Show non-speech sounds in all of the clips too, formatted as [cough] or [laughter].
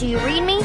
Do you read me?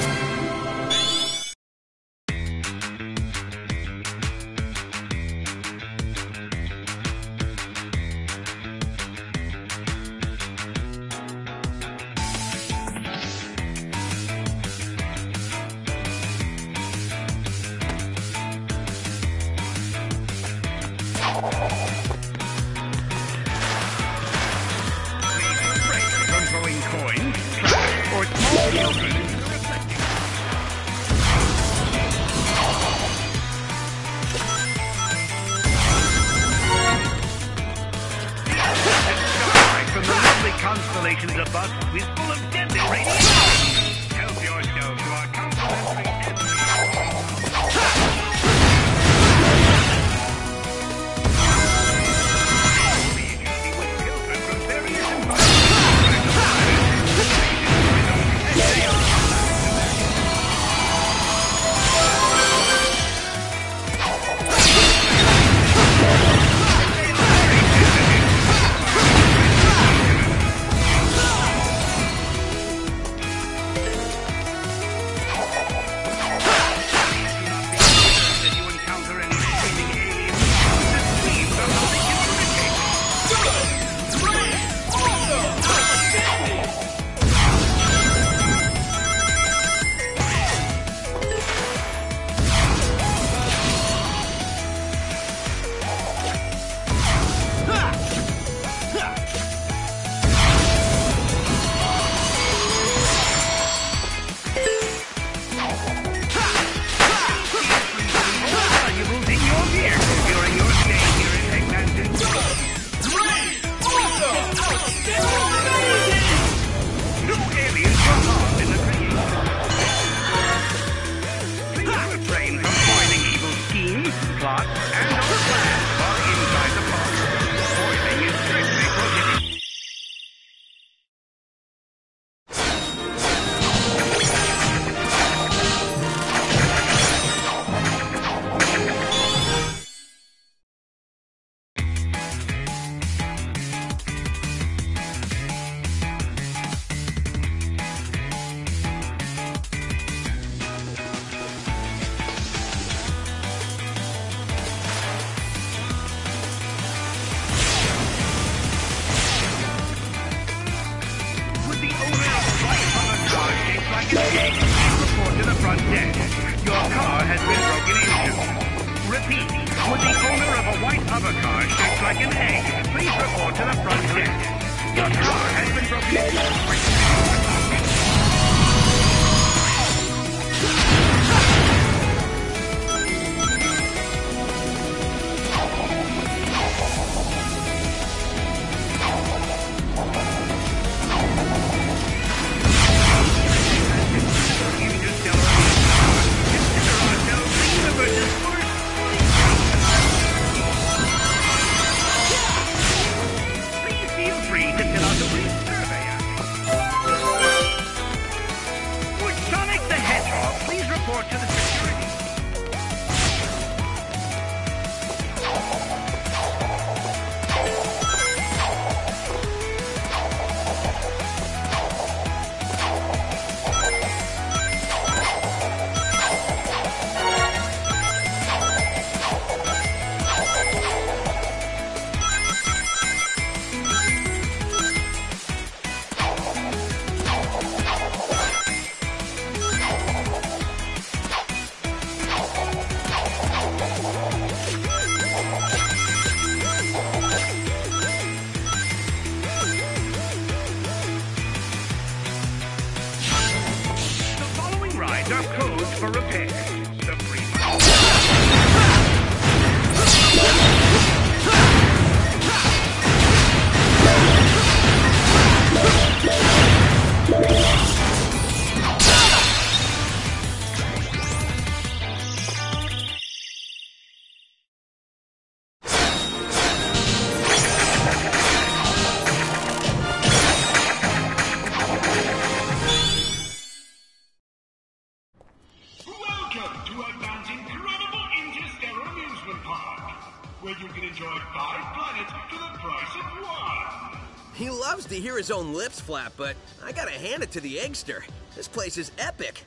His own lips flap, but I gotta hand it to the Eggster. This place is epic.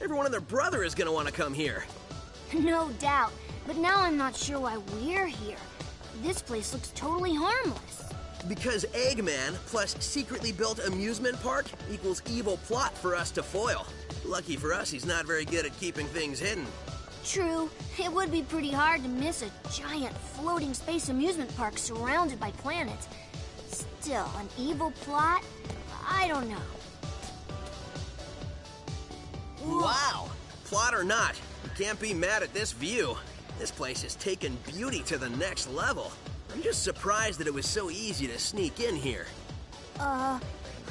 Everyone and their brother is gonna want to come here. [laughs] No doubt. But now I'm not sure why we're here. This place looks totally harmless. Because Eggman plus secretly built amusement park equals evil plot for us to foil. Lucky for us, he's not very good at keeping things hidden. True, it would be pretty hard to miss a giant floating space amusement park surrounded by planets. Still, an evil plot? I don't know. Wow! Plot or not, you can't be mad at this view. This place has taken beauty to the next level. I'm just surprised that it was so easy to sneak in here. Uh,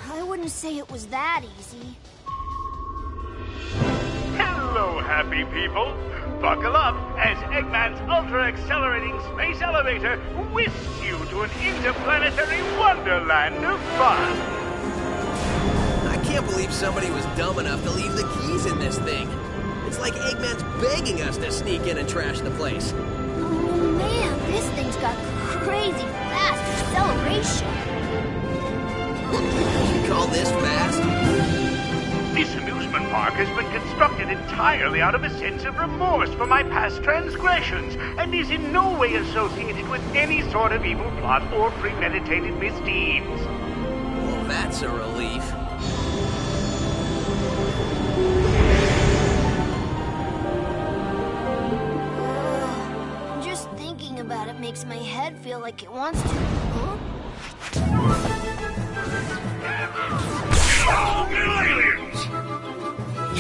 I wouldn't say it was that easy. Hello, happy people. Buckle up as Eggman's ultra-accelerating space elevator whisks you to an interplanetary wonderland of fun. I can't believe somebody was dumb enough to leave the keys in this thing. It's like Eggman's begging us to sneak in and trash the place. Oh man, this thing's got crazy fast acceleration. You call this fast? This amusement park has been constructed entirely out of a sense of remorse for my past transgressions and is in no way associated with any sort of evil plot or premeditated misdeeds. Well, that's a relief. Just thinking about it makes my head feel like it wants to. Huh? Aliens!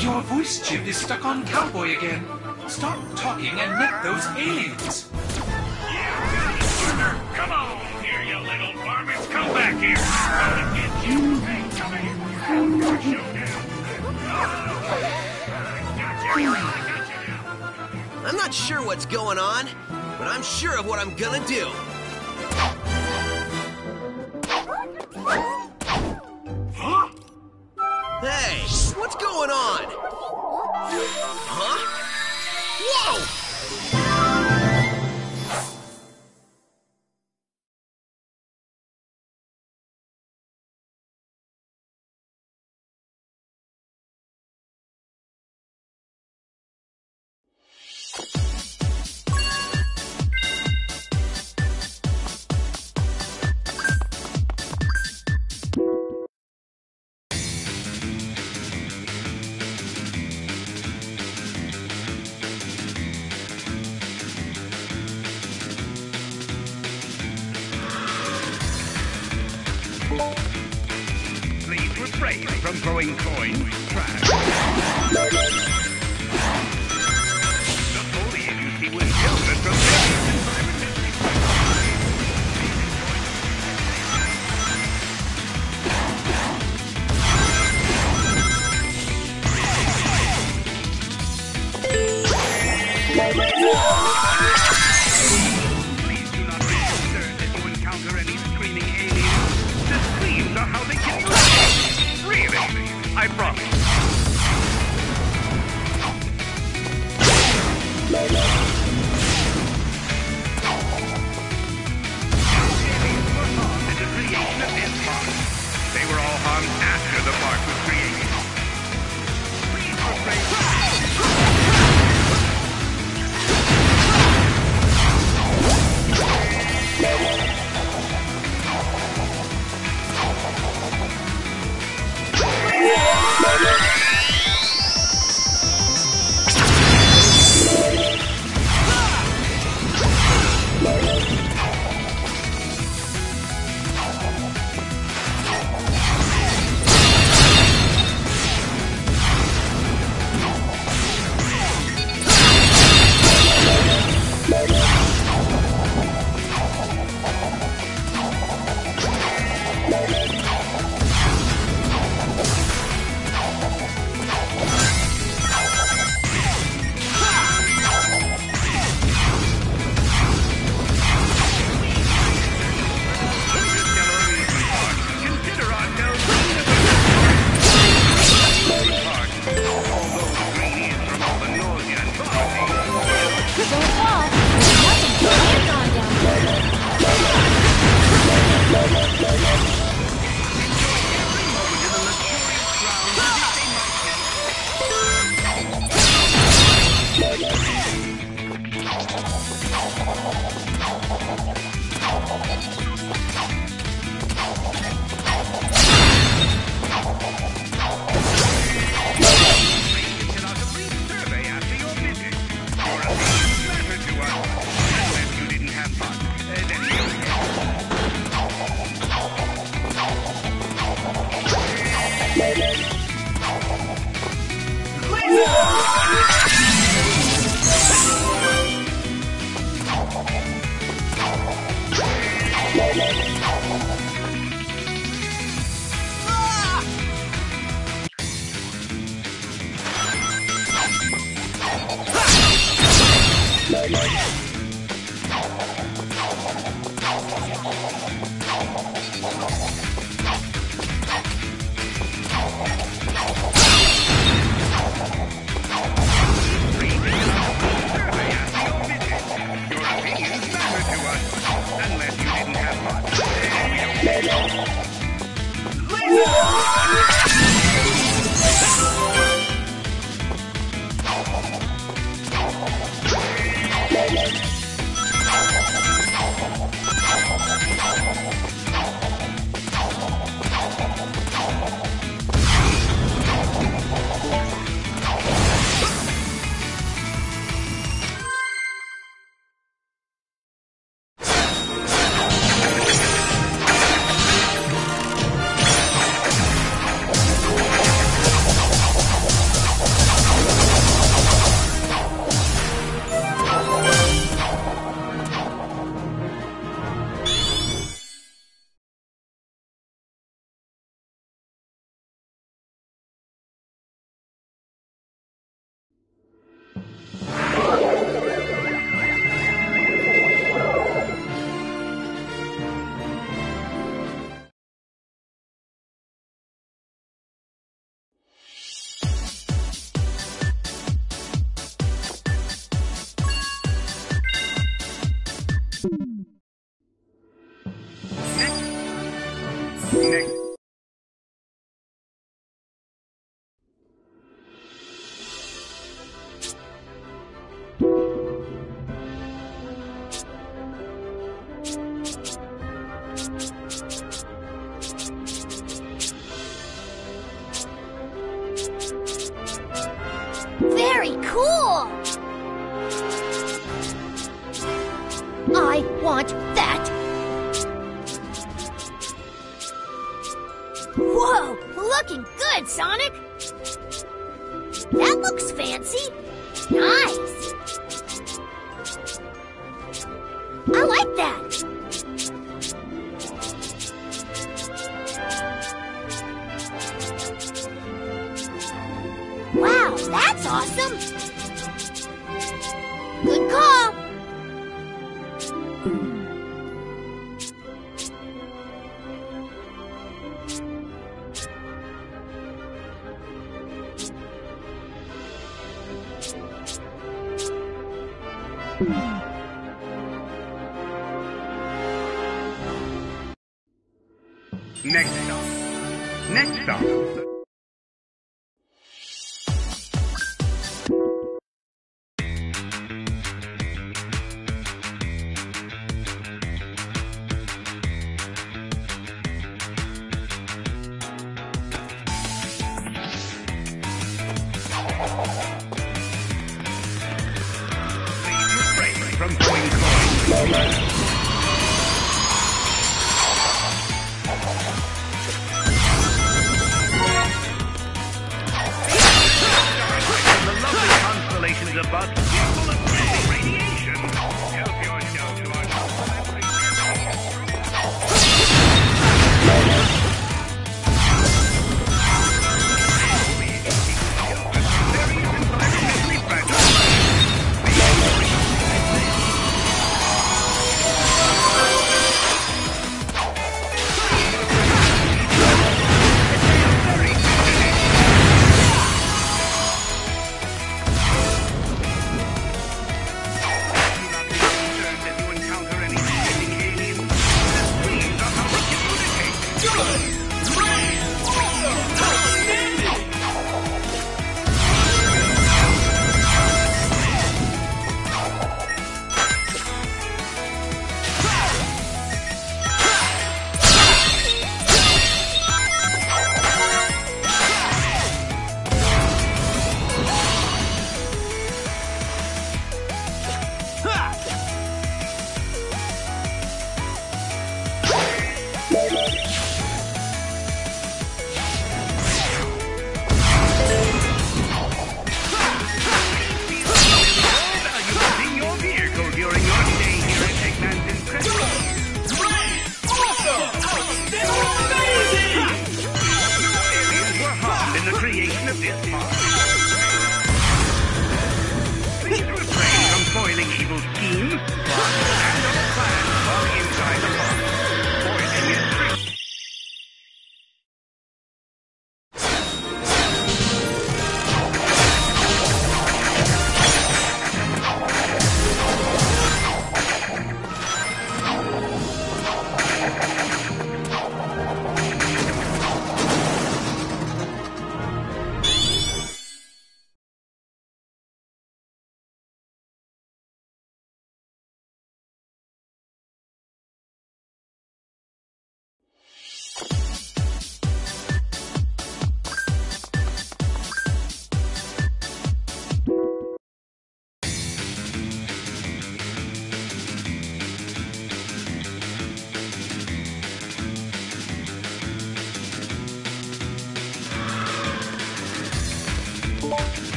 Your voice chip is stuck on Cowboy again. Stop talking and net those aliens. Come on here, you little varmints. Come back here. I'm get you. Hey, come here. I'll crush you down. Gotcha. I got you. I'm not sure what's going on, but I'm sure of what I'm gonna do. Huh? Hey, what's going on? Huh? Whoa!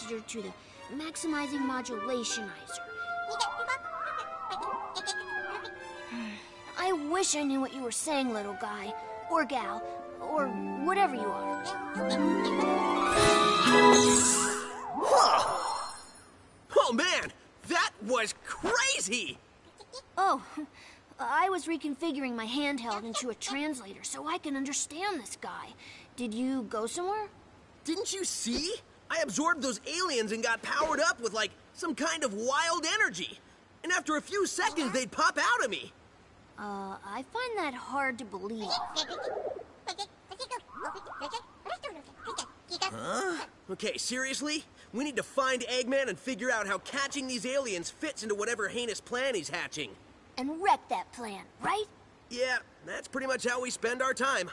Capacitor to the maximizing modulationizer. [sighs] I wish I knew what you were saying, little guy. Or gal. Or whatever you are. [sighs] Oh man, that was crazy! Oh, I was reconfiguring my handheld into a translator so I can understand this guy. Did you go somewhere? Didn't you see? I absorbed those aliens and got powered up with like some kind of wild energy. And after a few seconds, they'd pop out of me. Uh, I find that hard to believe. Huh? Okay, seriously? We need to find Eggman and figure out how catching these aliens fits into whatever heinous plan he's hatching. And wreck that plan, right? Yeah, that's pretty much how we spend our time.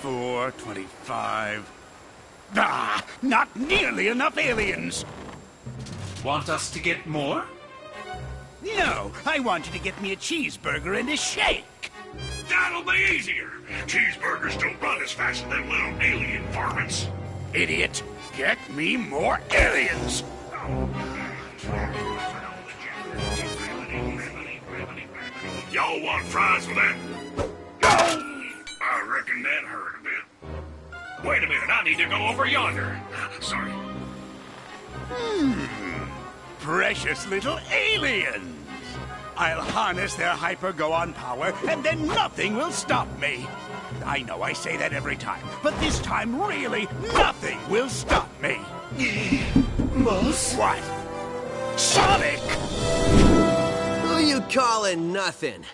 24, 25... Ah, not nearly enough aliens! Want us to get more? No, I want you to get me a cheeseburger and a shake. That'll be easier. Cheeseburgers don't run as fast as them little alien varmints. Idiot, get me more aliens! Y'all want fries with that? Wait a minute, I need to go over yonder. Sorry. Hmm. Precious little aliens. I'll harness their hyper-go-on power, and then nothing will stop me. I know I say that every time, but this time, really, nothing will stop me. [laughs] Boss? What? Sonic! Who you calling nothing?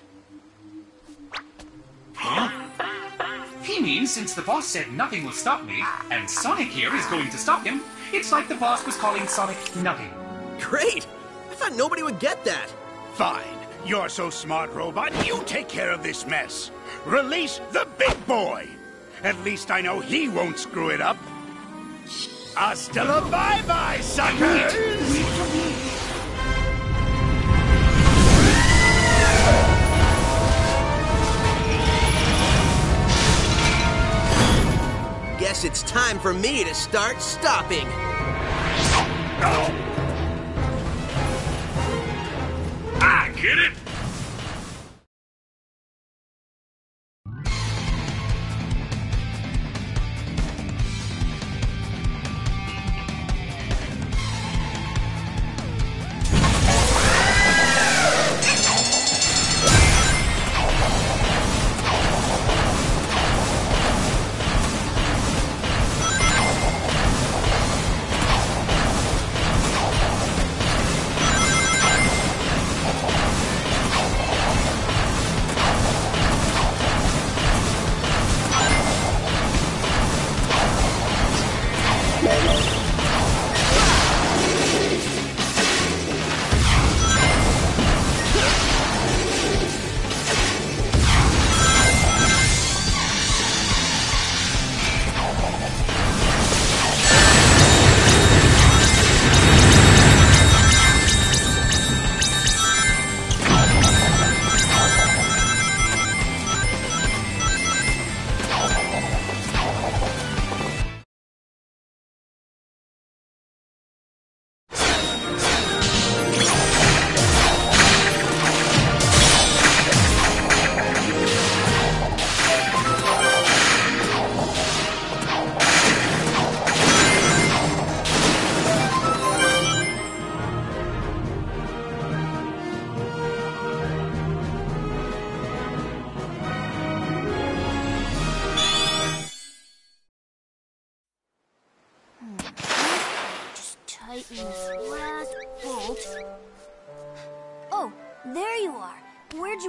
He means since the boss said nothing will stop me, and Sonic here is going to stop him, it's like the boss was calling Sonic nothing. Great! I thought nobody would get that. Fine. You're so smart, robot. You take care of this mess. Release the big boy. At least I know he won't screw it up. Hasta la bye-bye, suckers! Guess it's time for me to start stopping. I get it.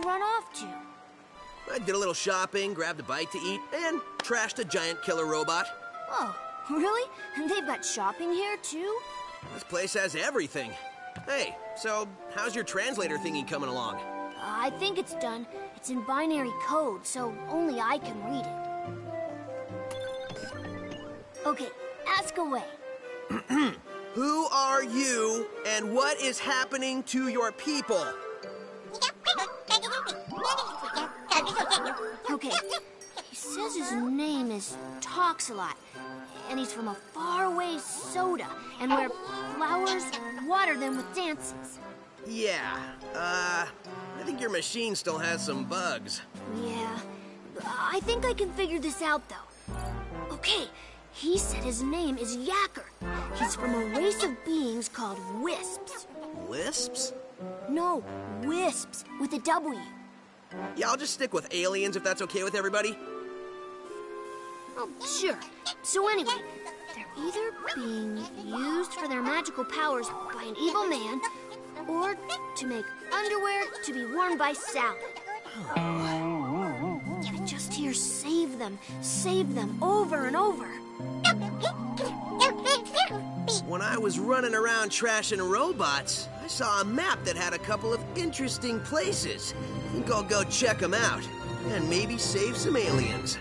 Run off to? I did a little shopping, grabbed a bite to eat, and trashed a giant killer robot. Oh, really? And they've got shopping here, too? This place has everything. Hey, so how's your translator thingy coming along? I think it's done. It's in binary code, so only I can read it. Okay, ask away. [clears throat] Who are you, and what is happening to your people? Okay, he says his name is Toxalot, and he's from a faraway soda, and where flowers water them with dances. Yeah, uh, I think your machine still has some bugs. Yeah, I think I can figure this out, though. Okay, he said his name is Yacker. He's from a race of beings called Wisps. Lisps? No, Wisps, with a W. Yeah, I'll just stick with aliens if that's okay with everybody. Oh, sure. So anyway, they're either being used for their magical powers by an evil man, or to make underwear to be worn by Sally. I just hear save them, save them over and over. When I was running around trashing robots, I saw a map that had a couple of interesting places. Think I'll go check them out and maybe save some aliens.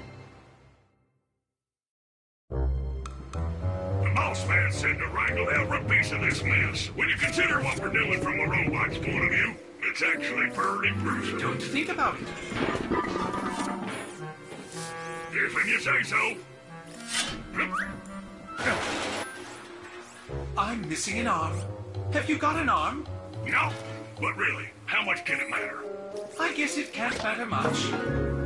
The boss man said to wrangle every piece of this mess. When you consider what we're doing from a robot's point of view, it's actually pretty gruesome. Don't think about it. If you say so. I'm missing an arm. Have you got an arm? No, but really, how much can it matter? I guess it can't matter much.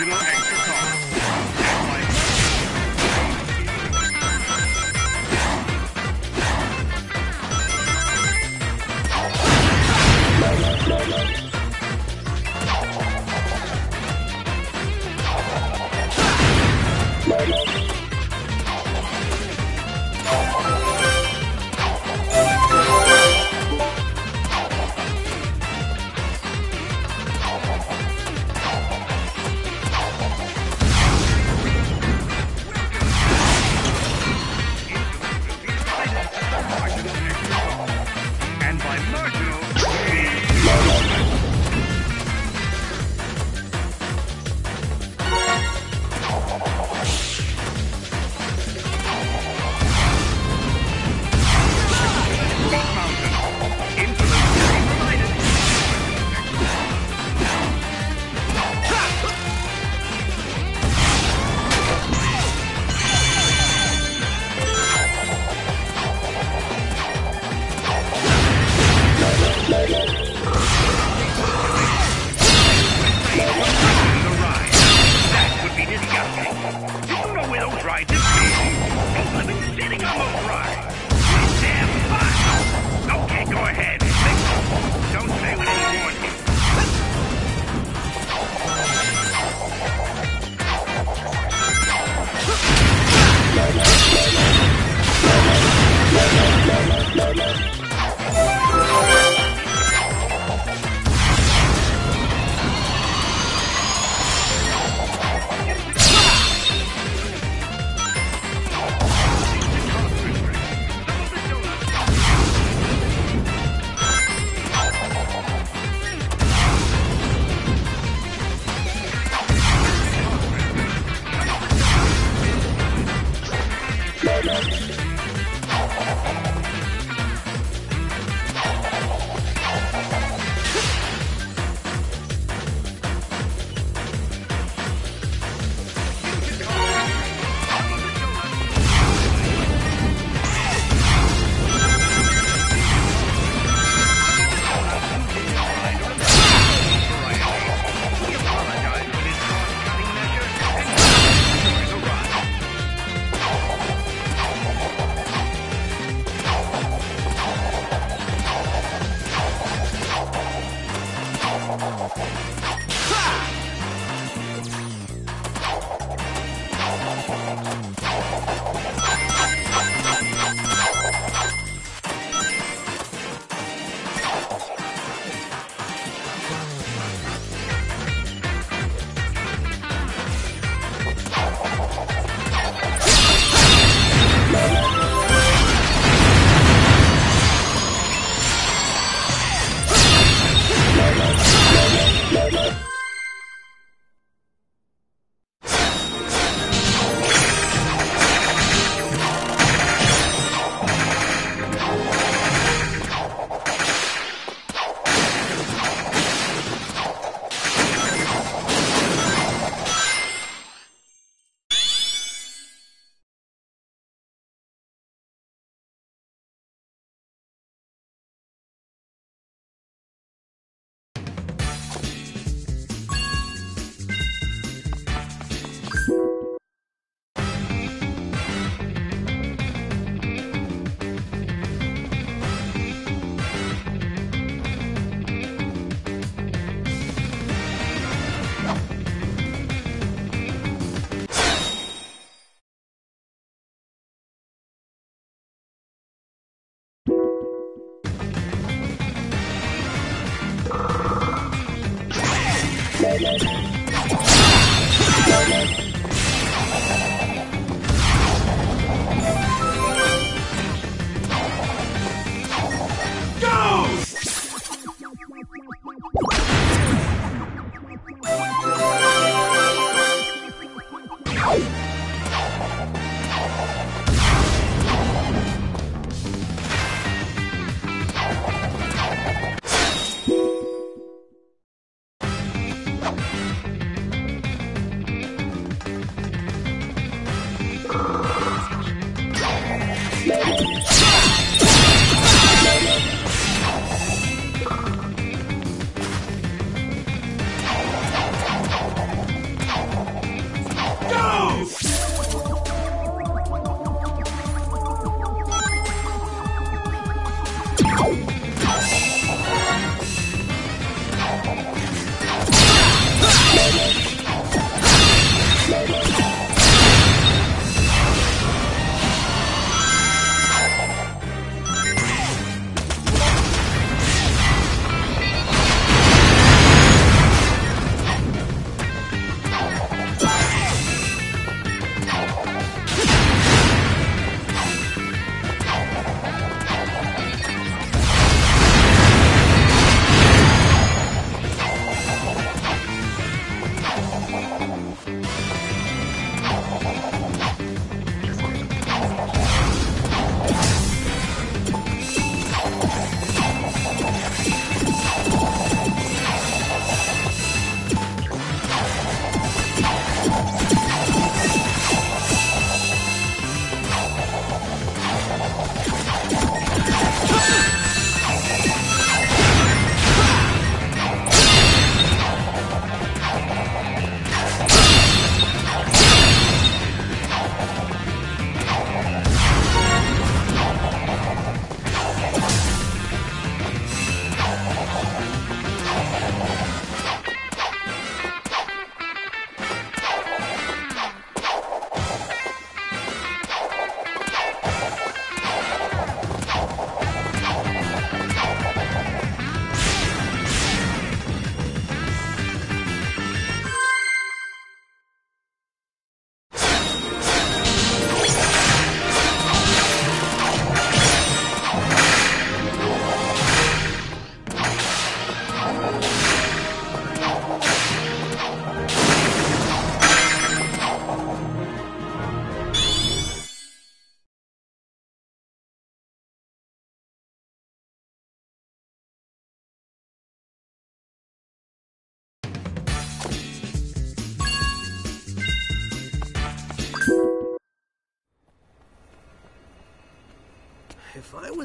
At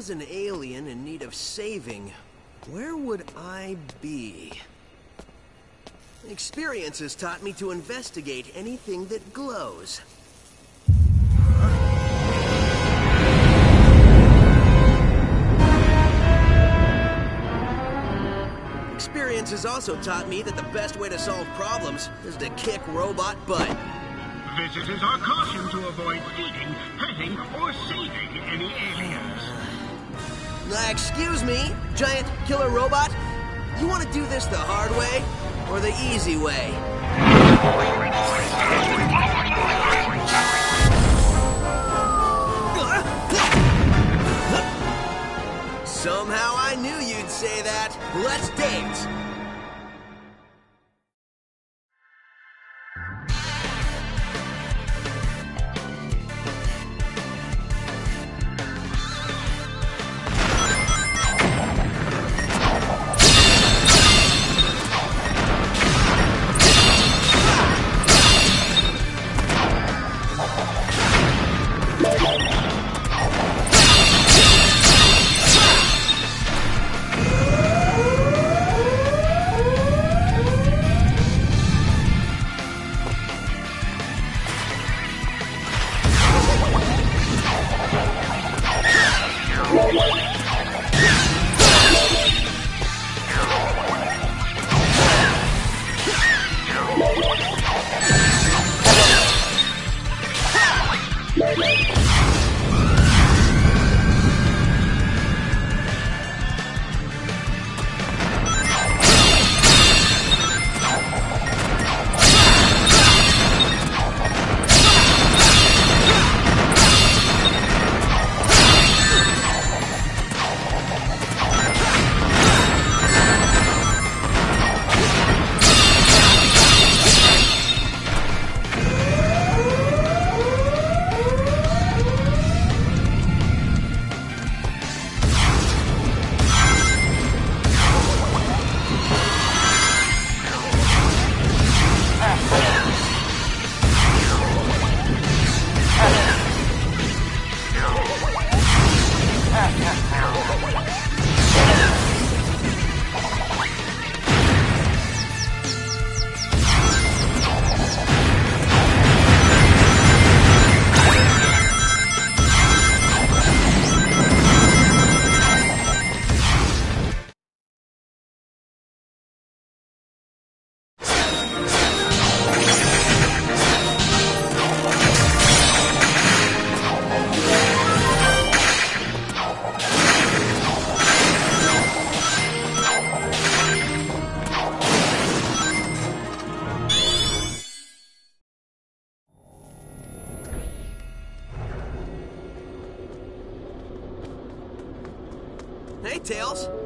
Was an alien in need of saving, where would I be? Experience has taught me to investigate anything that glows. Experience has also taught me that the best way to solve problems is to kick robot butt. Visitors are cautioned to avoid feeding, petting, or saving any aliens. Uh, excuse me, giant killer robot? You want to do this the hard way or the easy way? Somehow I knew you'd say that. Let's dance.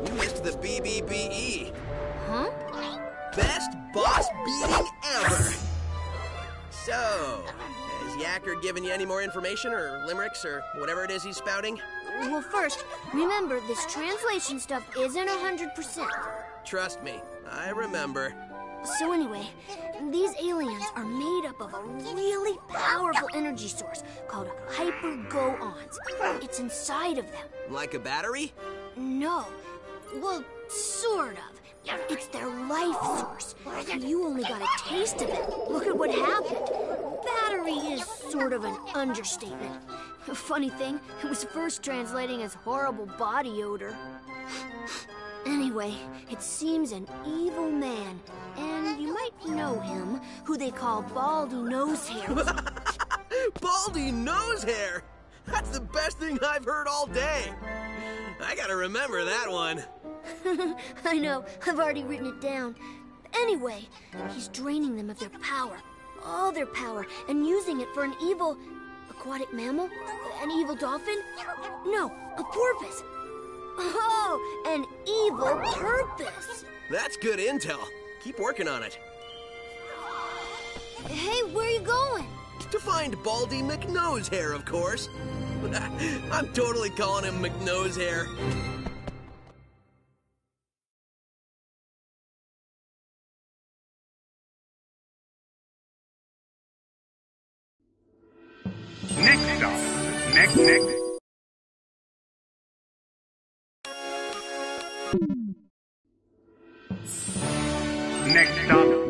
You missed the BBBE. Huh? Best boss beating ever. So, has Yacker given you any more information or limericks or whatever it is he's spouting? Well, first, remember this translation stuff isn't 100%. Trust me, I remember. So, anyway, these aliens are made up of a really powerful energy source called hyper-go-ons. It's inside of them. Like a battery? No. Well, sort of. It's their life source. You only got a taste of it. Look at what happened. Battery is sort of an understatement. Funny thing, it was first translating as horrible body odor. Anyway, it seems an evil man, and you might know him, who they call Baldy Nosehair. [laughs] Baldy nose hair! That's the best thing I've heard all day. I gotta remember that one. [laughs] I know, I've already written it down. Anyway, he's draining them of their power, all their power, and using it for an evil aquatic mammal? An evil dolphin? No, a porpoise. Oh, an evil purpose. That's good intel. Keep working on it. Hey, where are you going? To find Baldy McNose hair, of course. [laughs] I'm totally calling him McNose hair. Next stop. Next, next. Next stop.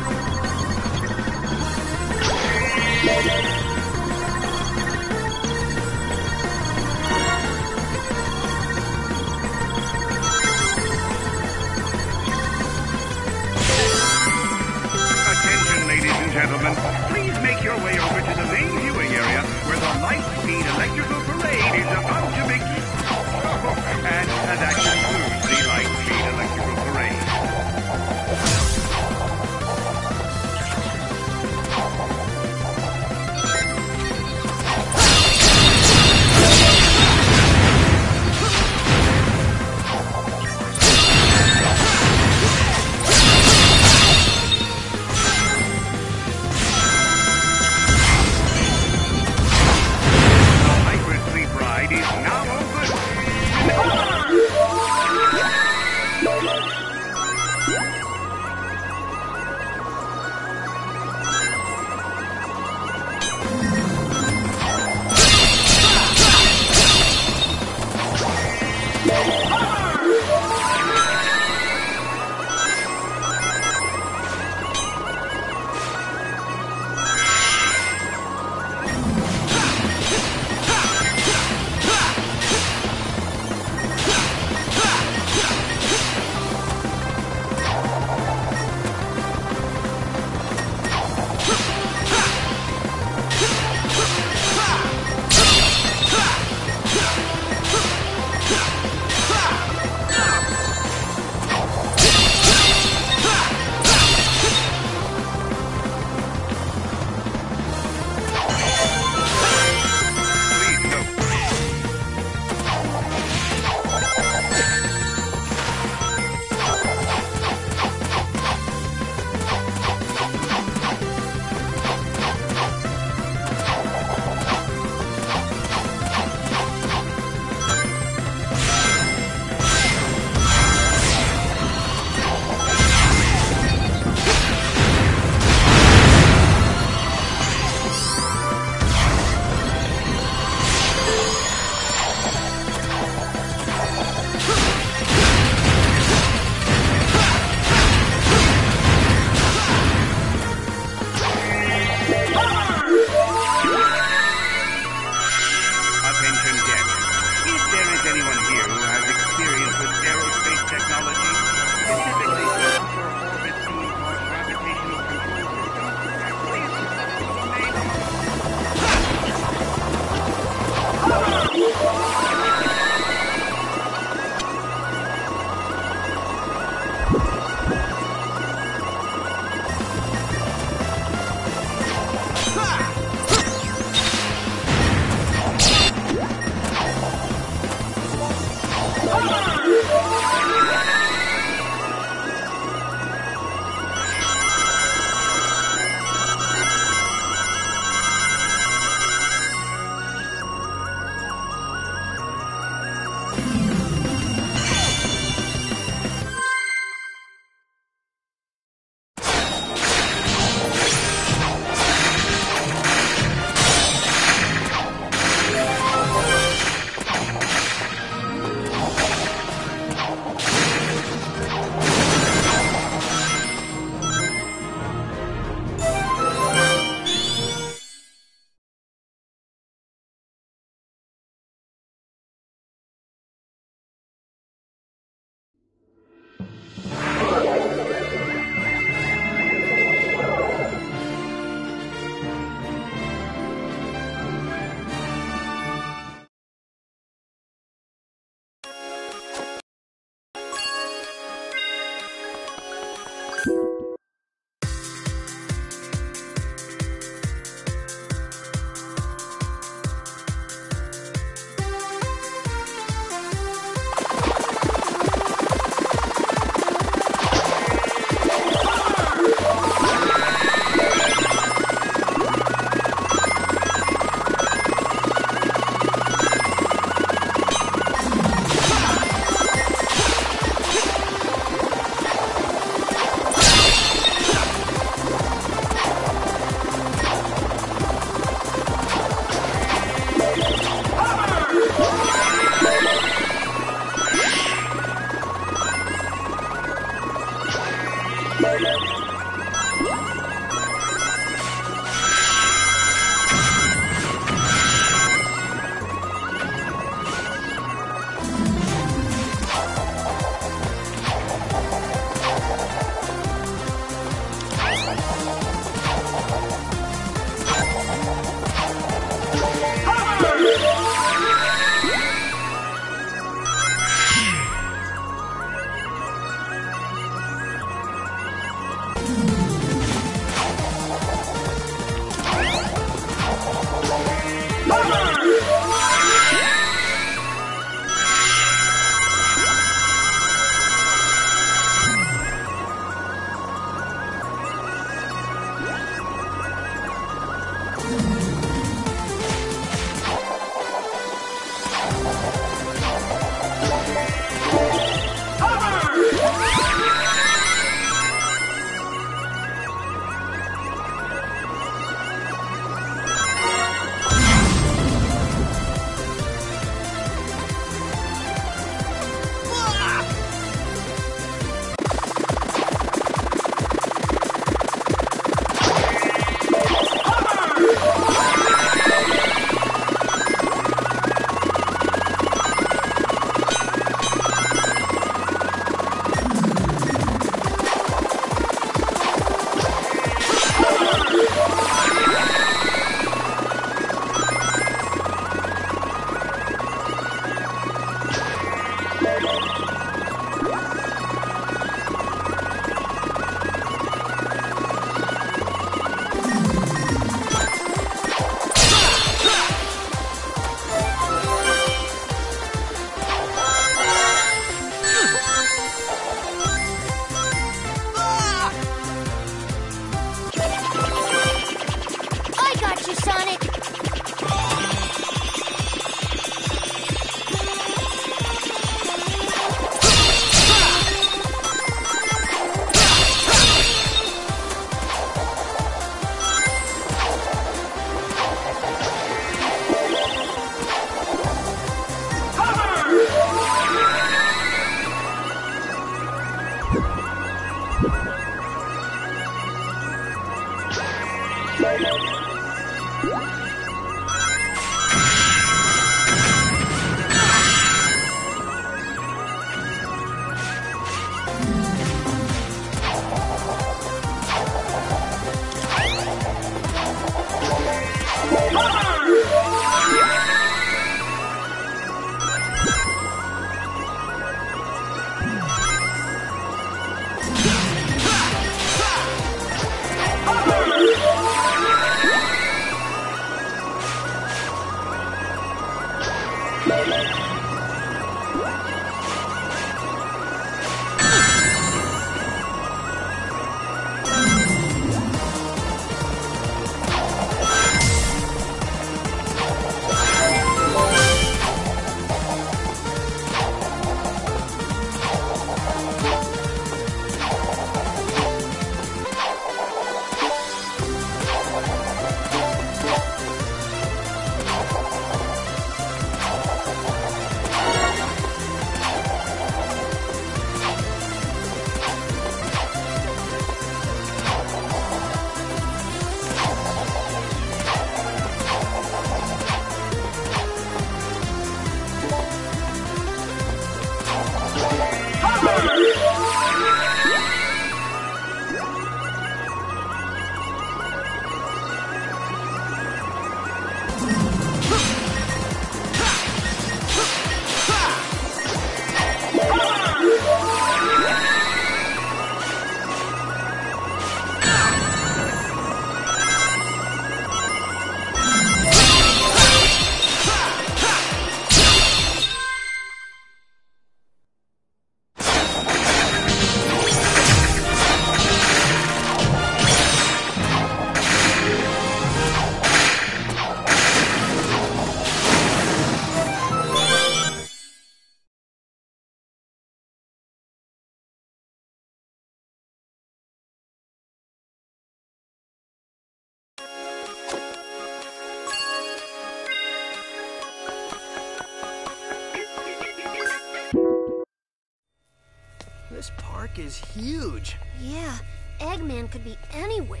Is huge. Yeah, Eggman could be anywhere.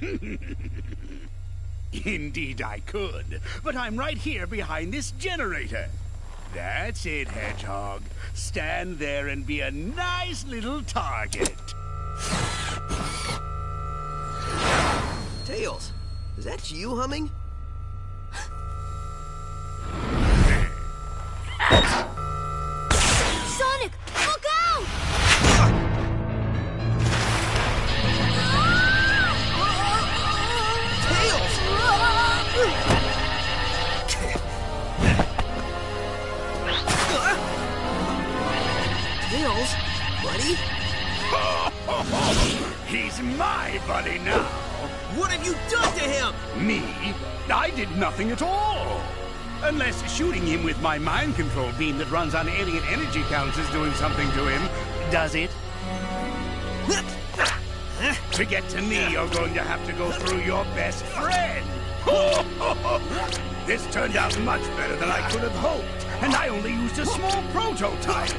[laughs] Indeed, I could. But I'm right here behind this generator. That's it, Hedgehog. Stand there and be a nice little target. Tails, is that you humming? Control beam that runs on alien energy counts is doing something to him. Does it? To get to me, you're going to have to go through your best friend. this turned out much better than I could have hoped, and I only used a small prototype.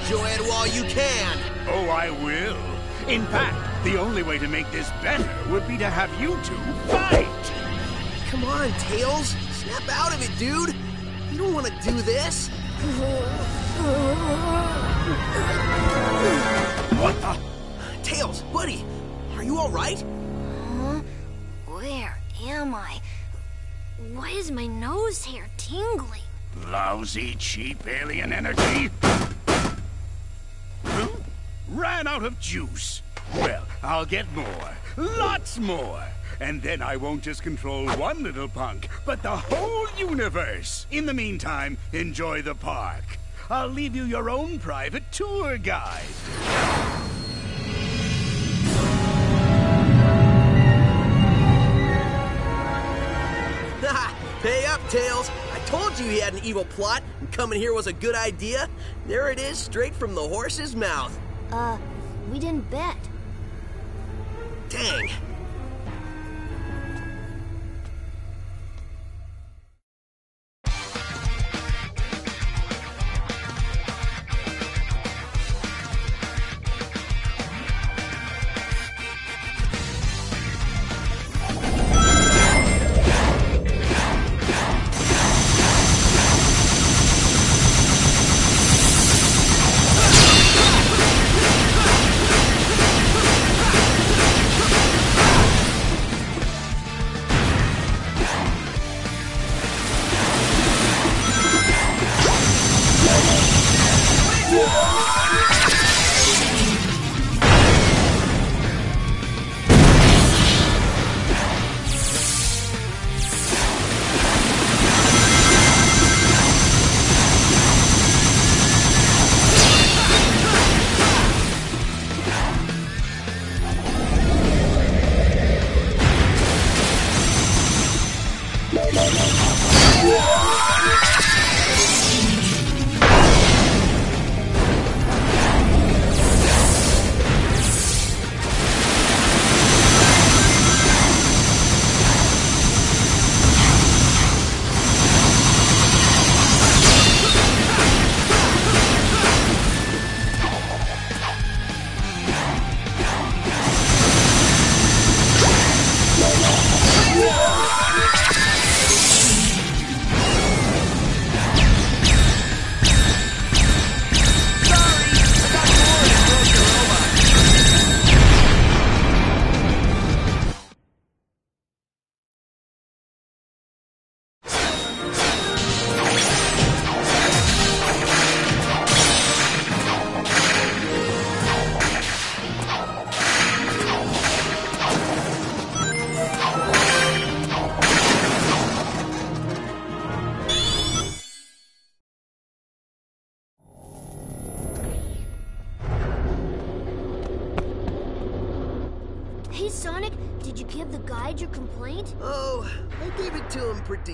Enjoy it while you can. Oh, I will. In fact, the only way to make this better would be to have you two fight. Come on, Tails. Snap out of it, dude. You don't want to do this. What [laughs] the? Tails, buddy, are you all right? Where am I? Why is my nose hair tingling? Lousy, cheap alien energy. Huh? Ran out of juice. Well, I'll get more. Lots more. And then I won't just control one little punk, but the whole universe. In the meantime, enjoy the park. I'll leave you your own private tour guide. [laughs] Haha, Pay up, Tails. I told you he had an evil plot, and coming here was a good idea. There it is, straight from the horse's mouth. Uh, we didn't bet.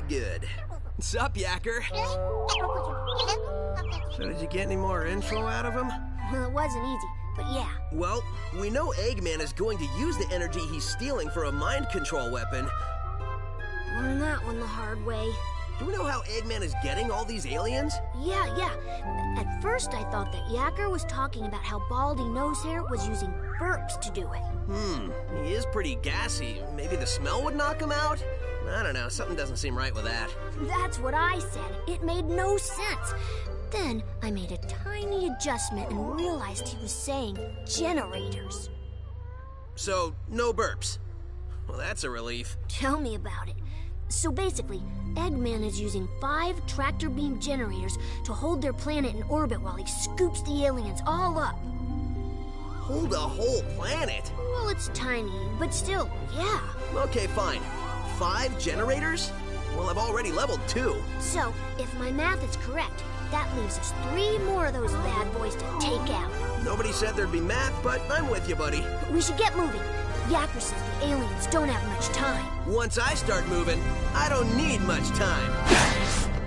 Pretty good. Sup, Yacker? So did you get any more info out of him? Well, it wasn't easy, but yeah. Well, we know Eggman is going to use the energy he's stealing for a mind control weapon. Learned that one the hard way. Do we know how Eggman is getting all these aliens? Yeah, yeah. At first, I thought that Yacker was talking about how Baldy Nosehair was using burps to do it. Hmm, he is pretty gassy. Maybe the smell would knock him out? I don't know, something doesn't seem right with that. That's what I said. It made no sense. Then I made a tiny adjustment and realized he was saying generators. So, no burps. Well, that's a relief. Tell me about it. So basically, Eggman is using five tractor beam generators to hold their planet in orbit while he scoops the aliens all up. Hold a whole planet? Well, it's tiny, but still, yeah. Okay, fine. Five generators? Well, I've already leveled two. So, if my math is correct, that leaves us three more of those bad boys to take out. Nobody said there'd be math, but I'm with you, buddy. We should get moving. Yacker says the aliens don't have much time. Once I start moving, I don't need much time.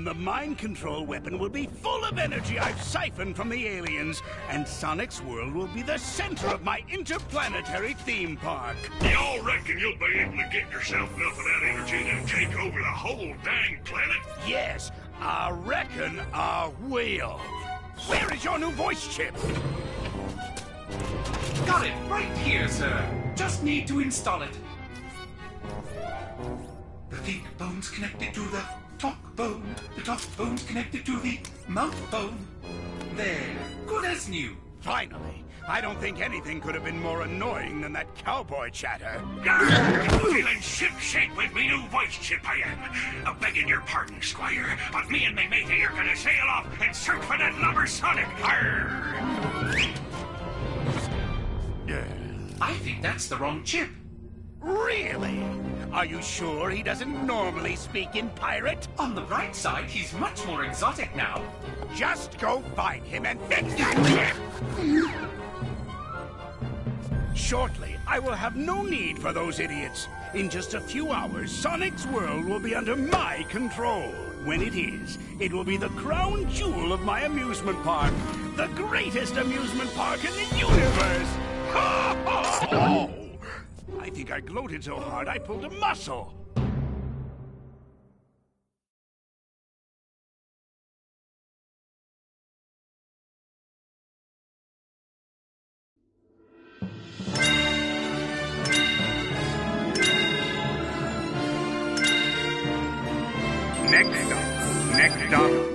Soon, the mind control weapon will be full of energy I've siphoned from the aliens, and Sonic's world will be the center of my interplanetary theme park. Y'all reckon you'll be able to get yourself enough of that energy to take over the whole dang planet? Yes, I reckon I will. Where is your new voice chip? Got it right here, sir. Just need to install it. The think bone's connected to the talk bone. The talk bone's connected to the mouth bone. There. Good as new. Finally. I don't think anything could have been more annoying than that cowboy chatter. Feeling ship-shape with me new voice chip I am. Begging your pardon, Squire, but me and me matey are gonna sail off and search for that lubber Sonic. Arr! I think that's the wrong chip. Really? Are you sure he doesn't normally speak in pirate? On the bright side, he's much more exotic now. Just go find him and fix that! Shortly, I will have no need for those idiots. In just a few hours, Sonic's world will be under my control. When it is, it will be the crown jewel of my amusement park. The greatest amusement park in the universe! [laughs] I think I gloated so hard I pulled a muscle. Next stop. Next stop.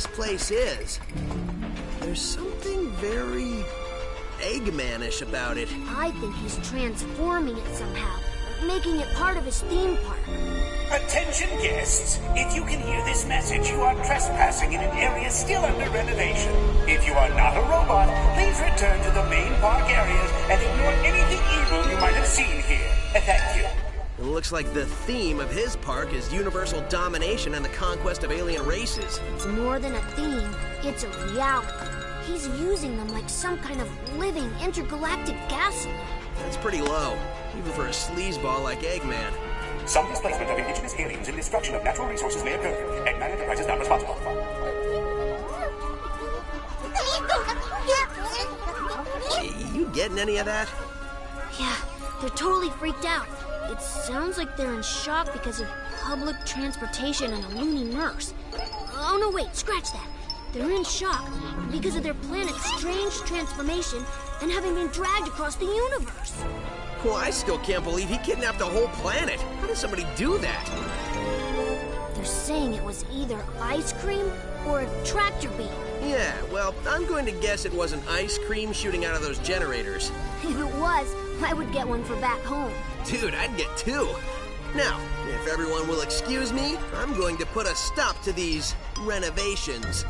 This place is, there's something very Eggmanish about it. I think he's transforming it somehow, making it part of his theme park. Attention guests, if you can hear this message, you are trespassing in an area still under renovation. If you are not a robot, please return to the main park areas and ignore anything evil you might have seen here. [laughs] Thank you. It looks like the theme of his park is universal domination and the conquest of alien races. It's more than a theme, it's a reality. He's using them like some kind of living intergalactic gasoline. That's pretty low, even for a sleazeball like Eggman. Some displacement of indigenous aliens and destruction of natural resources may occur. Eggman Enterprise is not responsible. You getting any of that? Yeah, they're totally freaked out. It sounds like they're in shock because of public transportation and a loony nurse. Oh no, wait, scratch that. They're in shock because of their planet's strange transformation and having been dragged across the universe. Well, I still can't believe he kidnapped a whole planet. How does somebody do that? They're saying it was either ice cream or a tractor beam. Yeah, well, I'm going to guess it was an ice cream shooting out of those generators. [laughs] If it was, I would get one for back home. Dude, I'd get two. Now, if everyone will excuse me, I'm going to put a stop to these renovations.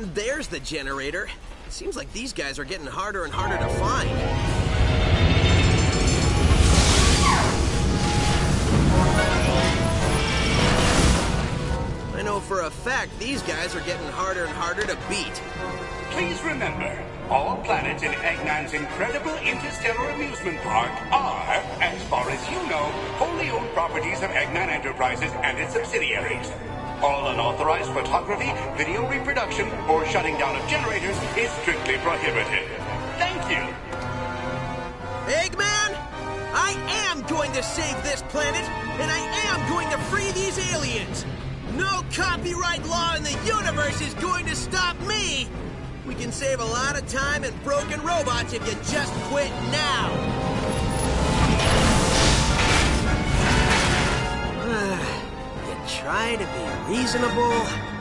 And there's the generator. It Seems like these guys are getting harder and harder to find. I know for a fact these guys are getting harder and harder to beat. Please remember, all planets in Eggman's incredible interstellar amusement park are, as far as you know, wholly owned properties of Eggman Enterprises and its subsidiaries. All unauthorized photography, video reproduction, or shutting down of generators is strictly prohibited. Thank you. Eggman, I am going to save this planet, and I am going to free these aliens. No copyright law in the universe is going to stop me. We can save a lot of time and broken robots if you just quit now. [sighs] [sighs] try to be reasonable.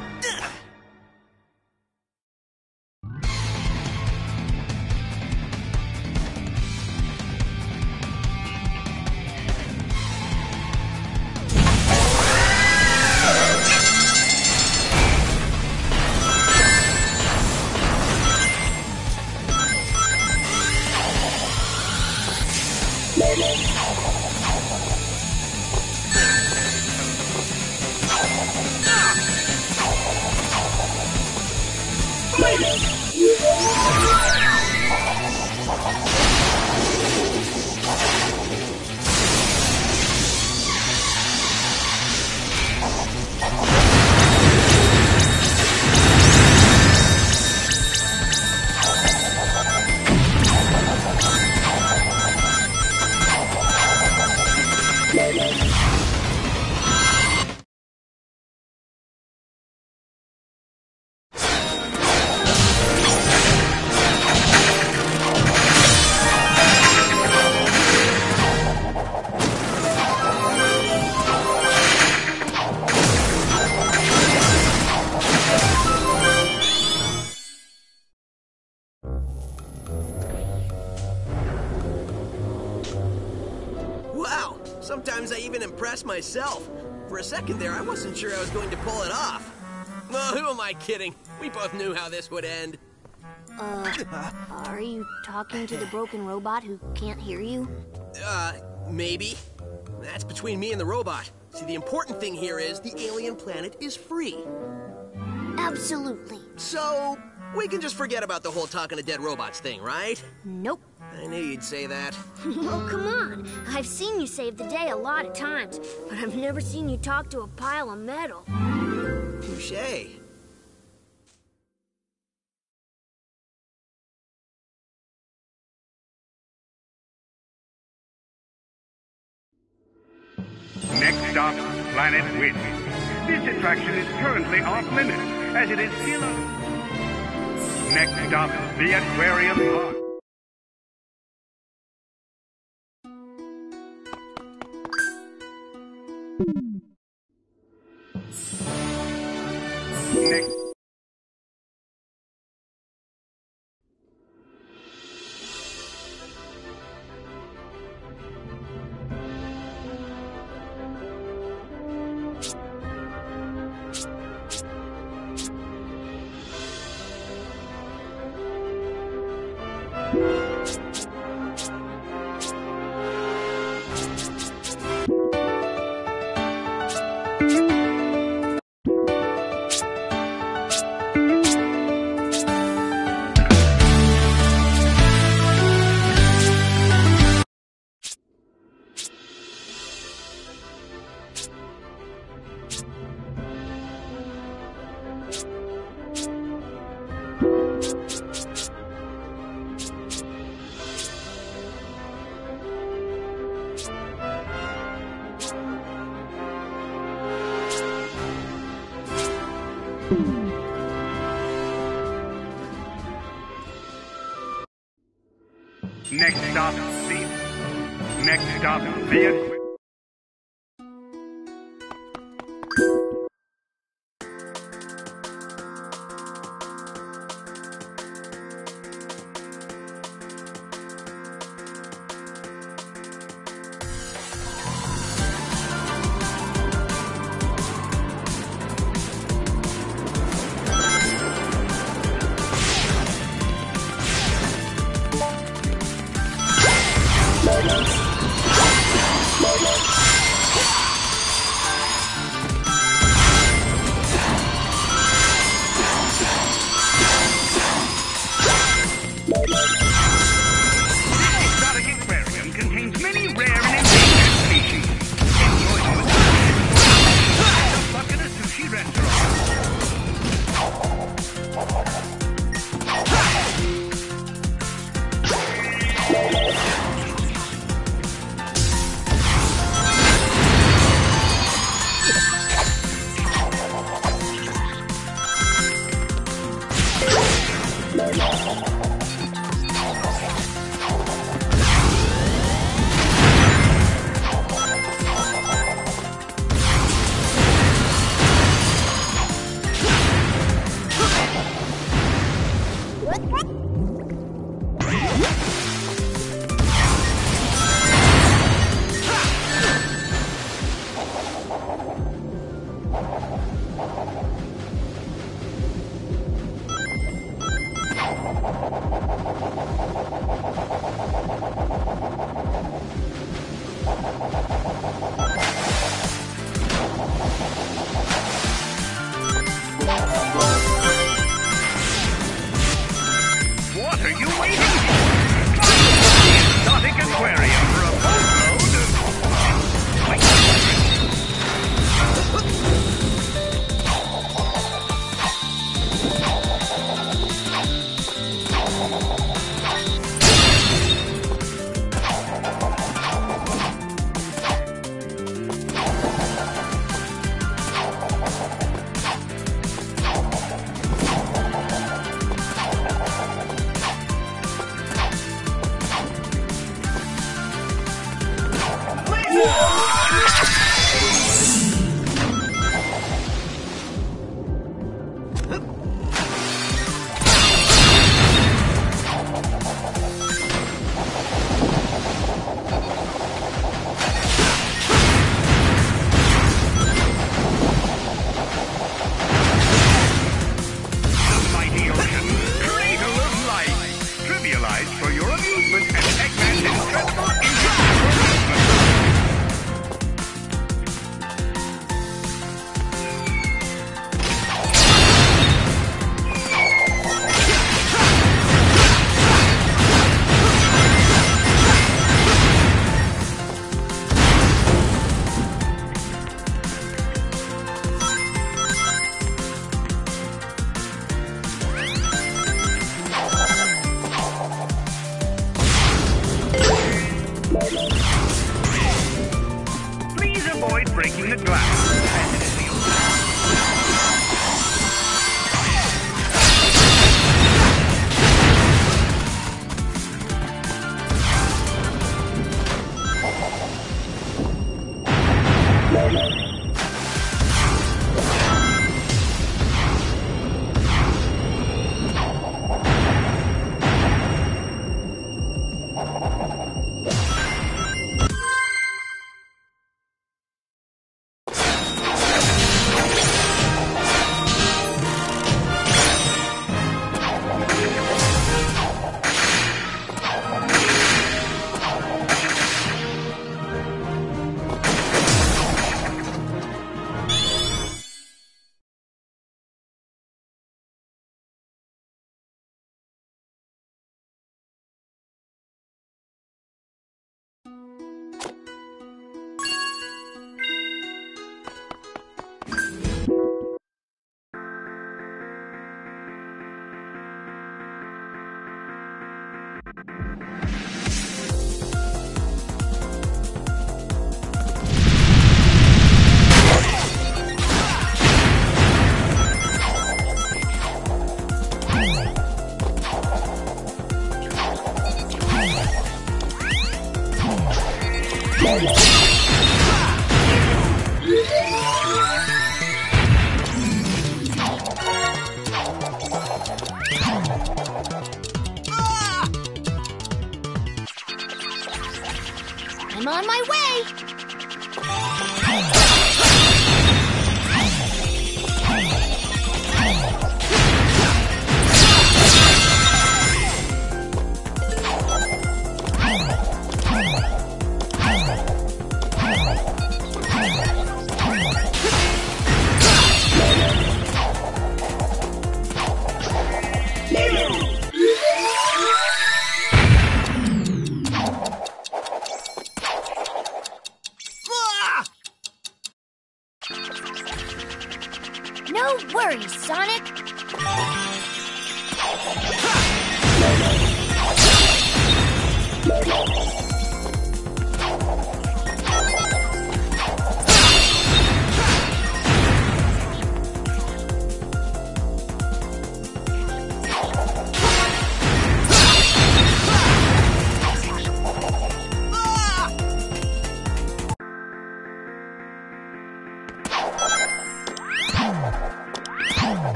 Myself. For a second there, I wasn't sure I was going to pull it off. Oh, who am I kidding? We both knew how this would end. Uh, Are you talking to the broken robot who can't hear you? Uh, maybe. That's between me and the robot. See, the important thing here is the alien planet is free. Absolutely. So, we can just forget about the whole talking to dead robots thing, right? Nope. I knew you'd say that. [laughs] Oh, come on. I've seen you save the day a lot of times, but I've never seen you talk to a pile of metal. Touche. Next stop, Planet Wisp. This attraction is currently off limits, as it is still a... Next stop, the Aquarium Park.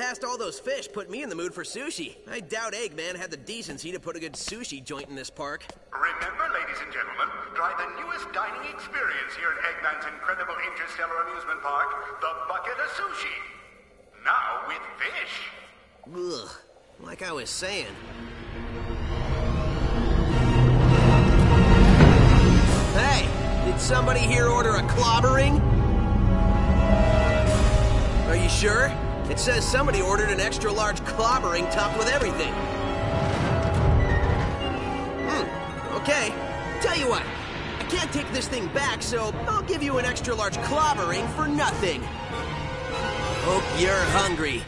Past all those fish put me in the mood for sushi. I doubt Eggman had the decency to put a good sushi joint in this park. Remember, ladies and gentlemen, try the newest dining experience here at Eggman's incredible interstellar amusement park, the Bucket of Sushi. Now with fish. Ugh, like I was saying. Hey, did somebody here order a clobbering? Are you sure? It says somebody ordered an extra large clobbering topped with everything. Hmm, okay. Tell you what, I can't take this thing back, so I'll give you an extra large clobbering for nothing. Hope you're hungry.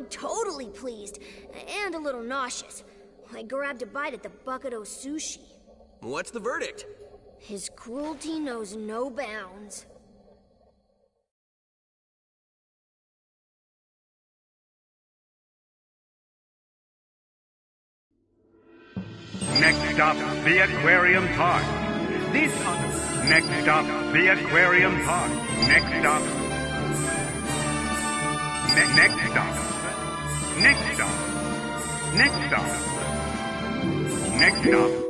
I'm totally pleased, and a little nauseous. I grabbed a bite at the bucket of sushi. What's the verdict? His cruelty knows no bounds. Next stop, the aquarium park. This. Next stop, the aquarium park. Next stop. Ne next stop. Next stop. Next stop. Next stop.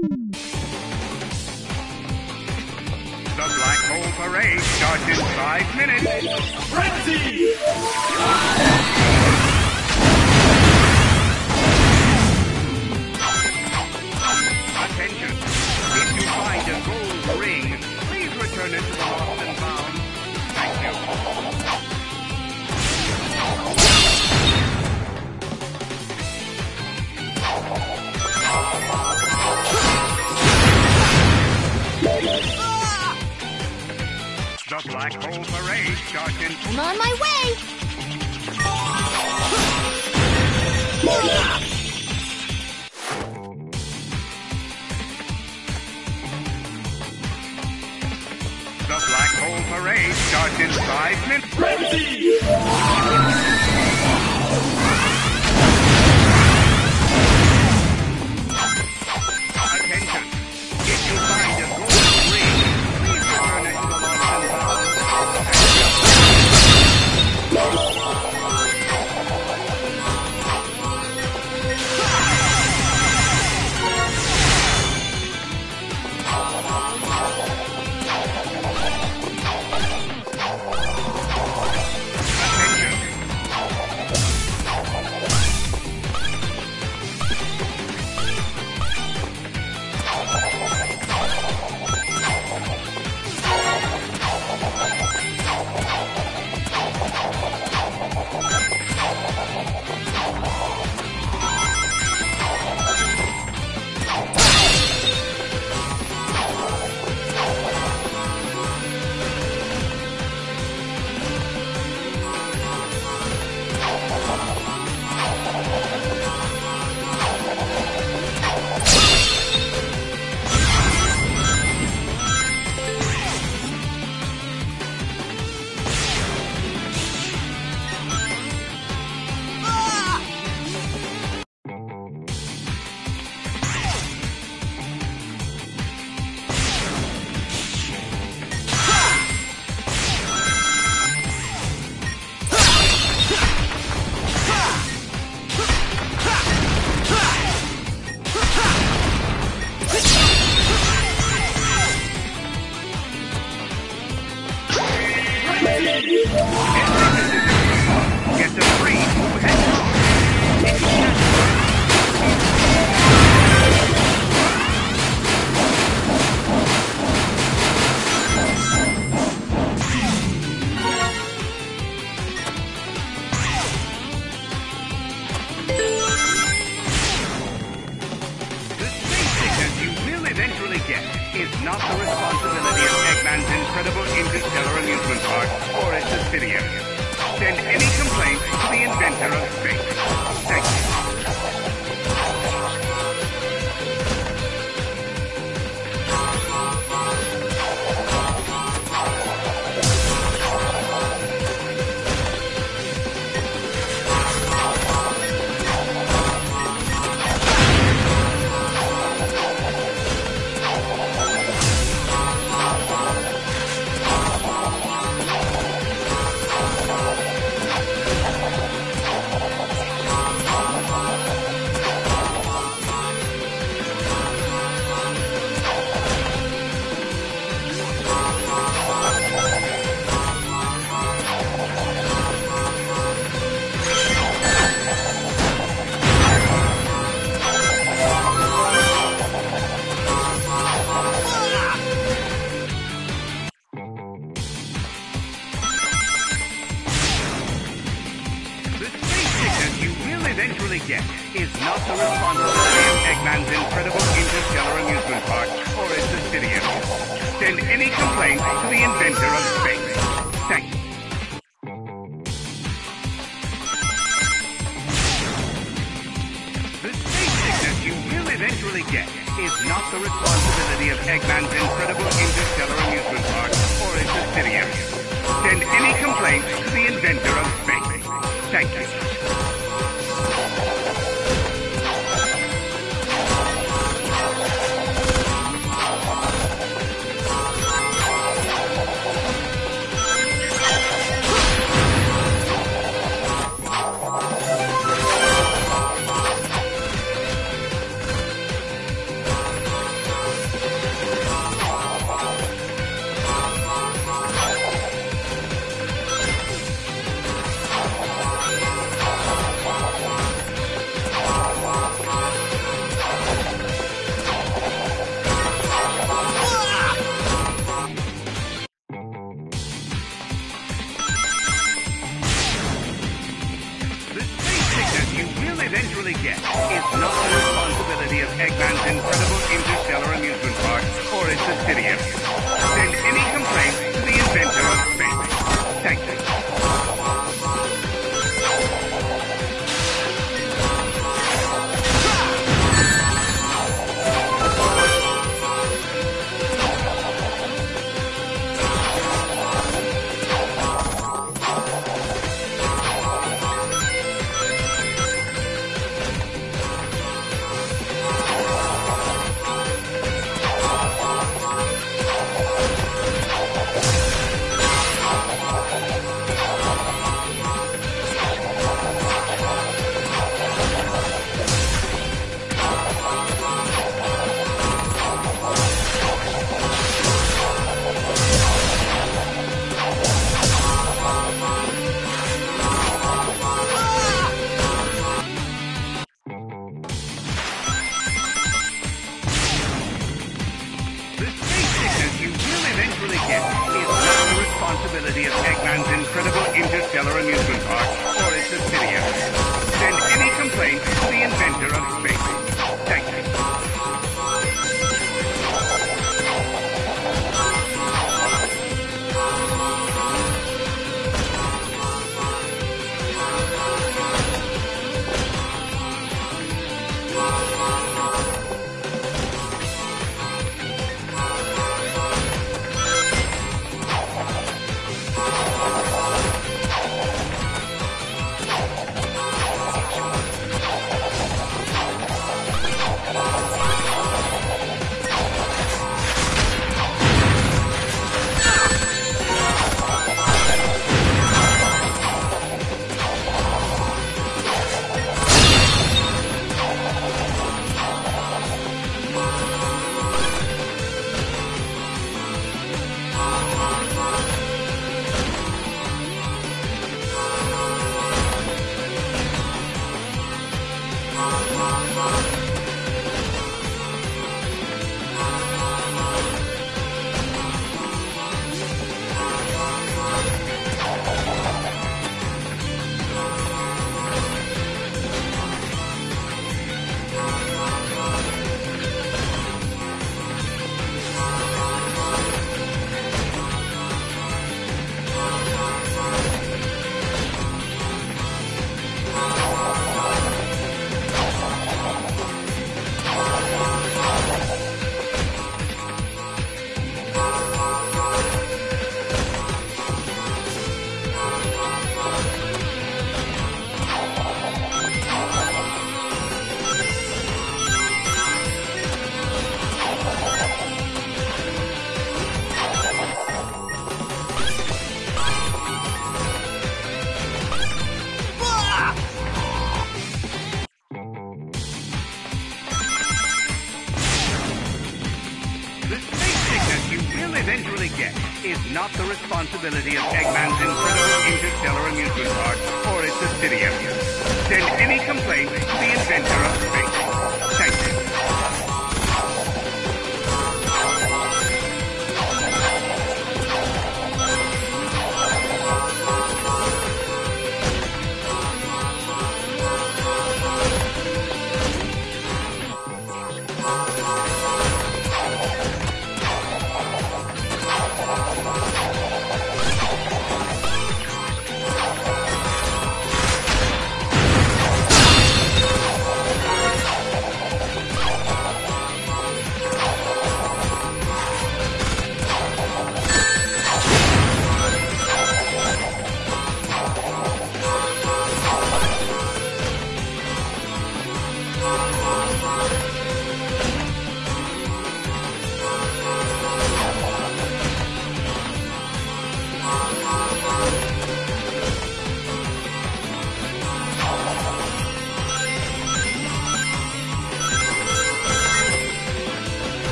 The Black Hole Parade starts in five minutes. Attention! Black Hole Parade starts in I'm on my way! The Black Hole Parade starts in five minutes. Attention!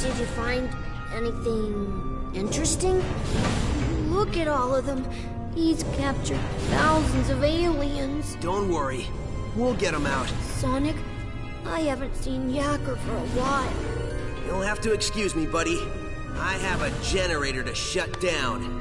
Did you find anything interesting? Look at all of them. He's captured thousands of aliens. Don't worry. We'll get them out. Sonic, I haven't seen Yacker for a while. You'll have to excuse me, buddy. I have a generator to shut down.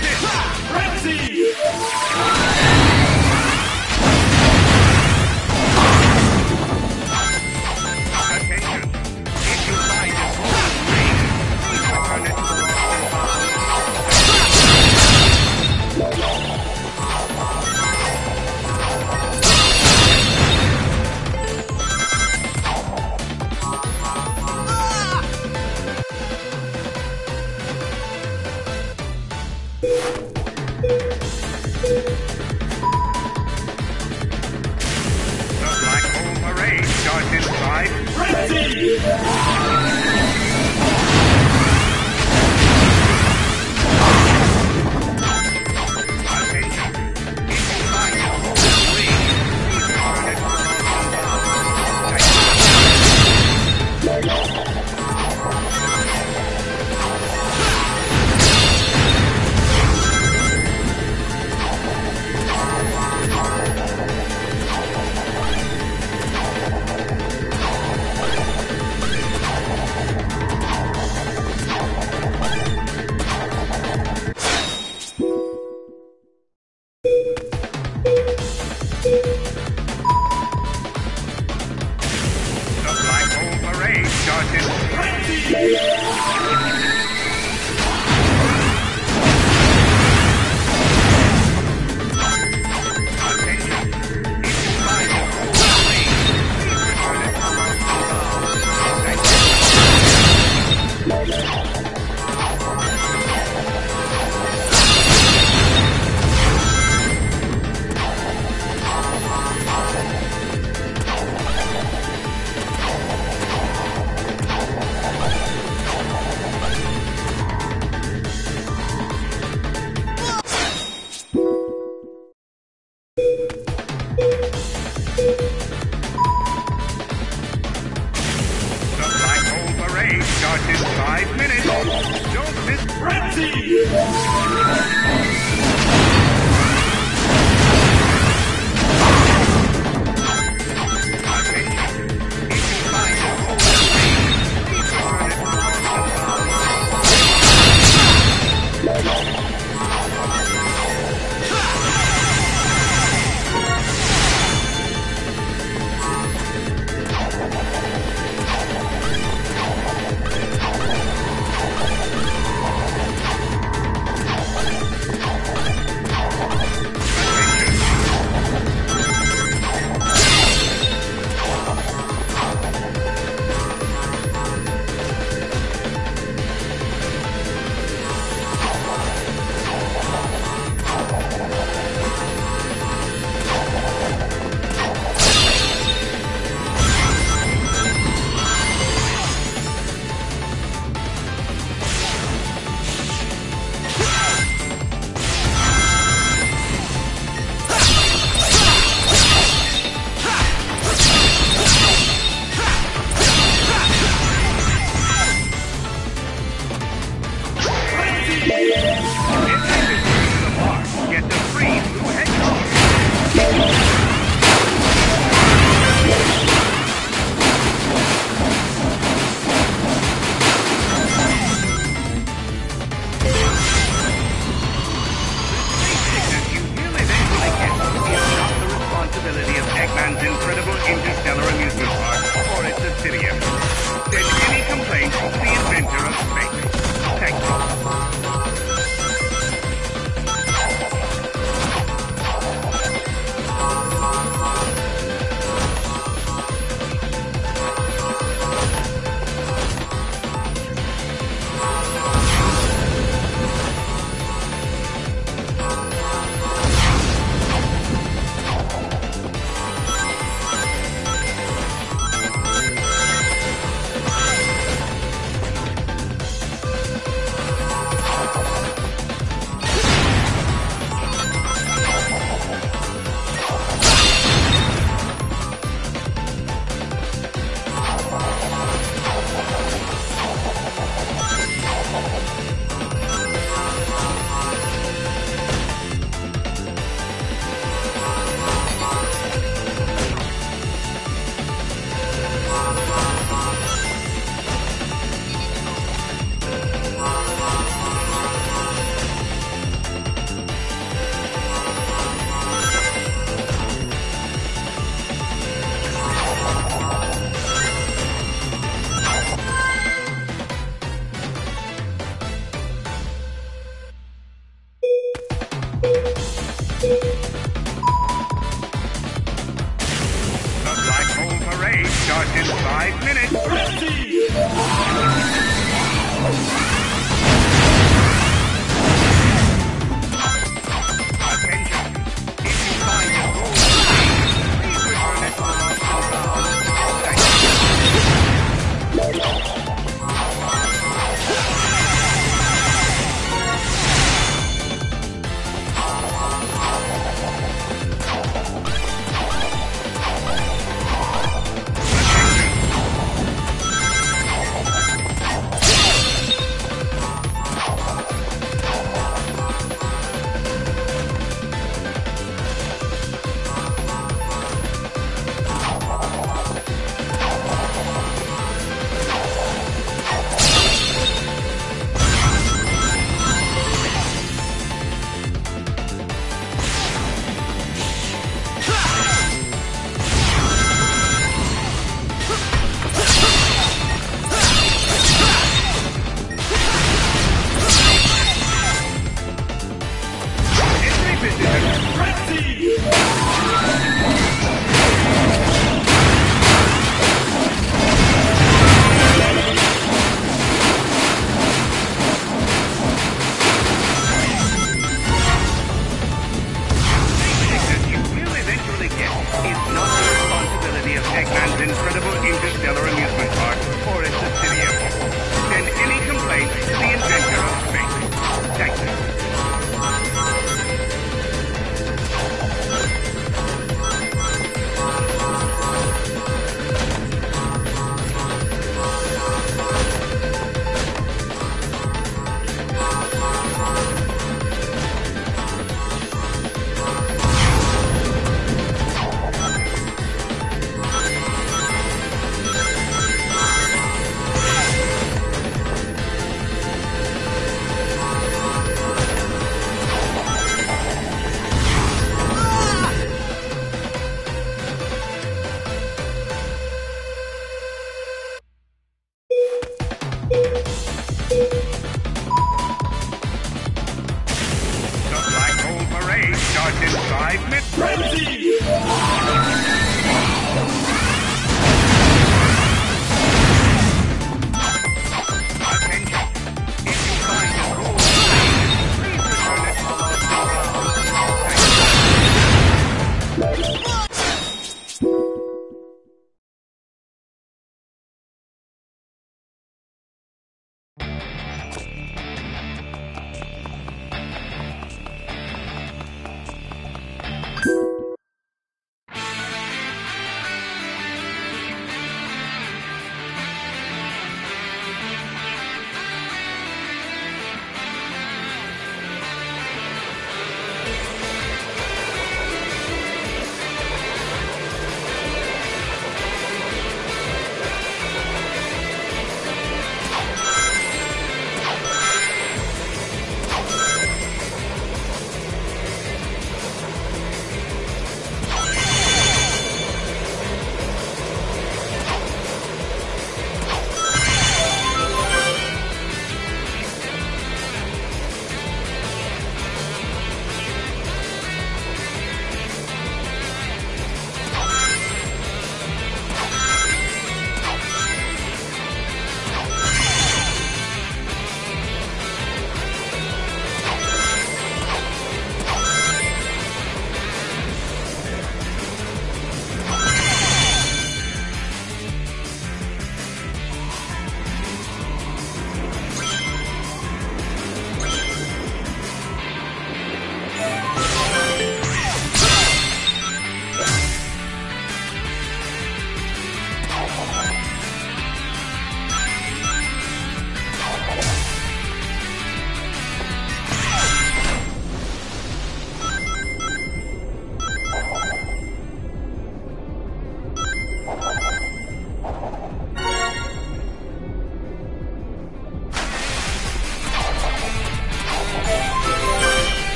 Don't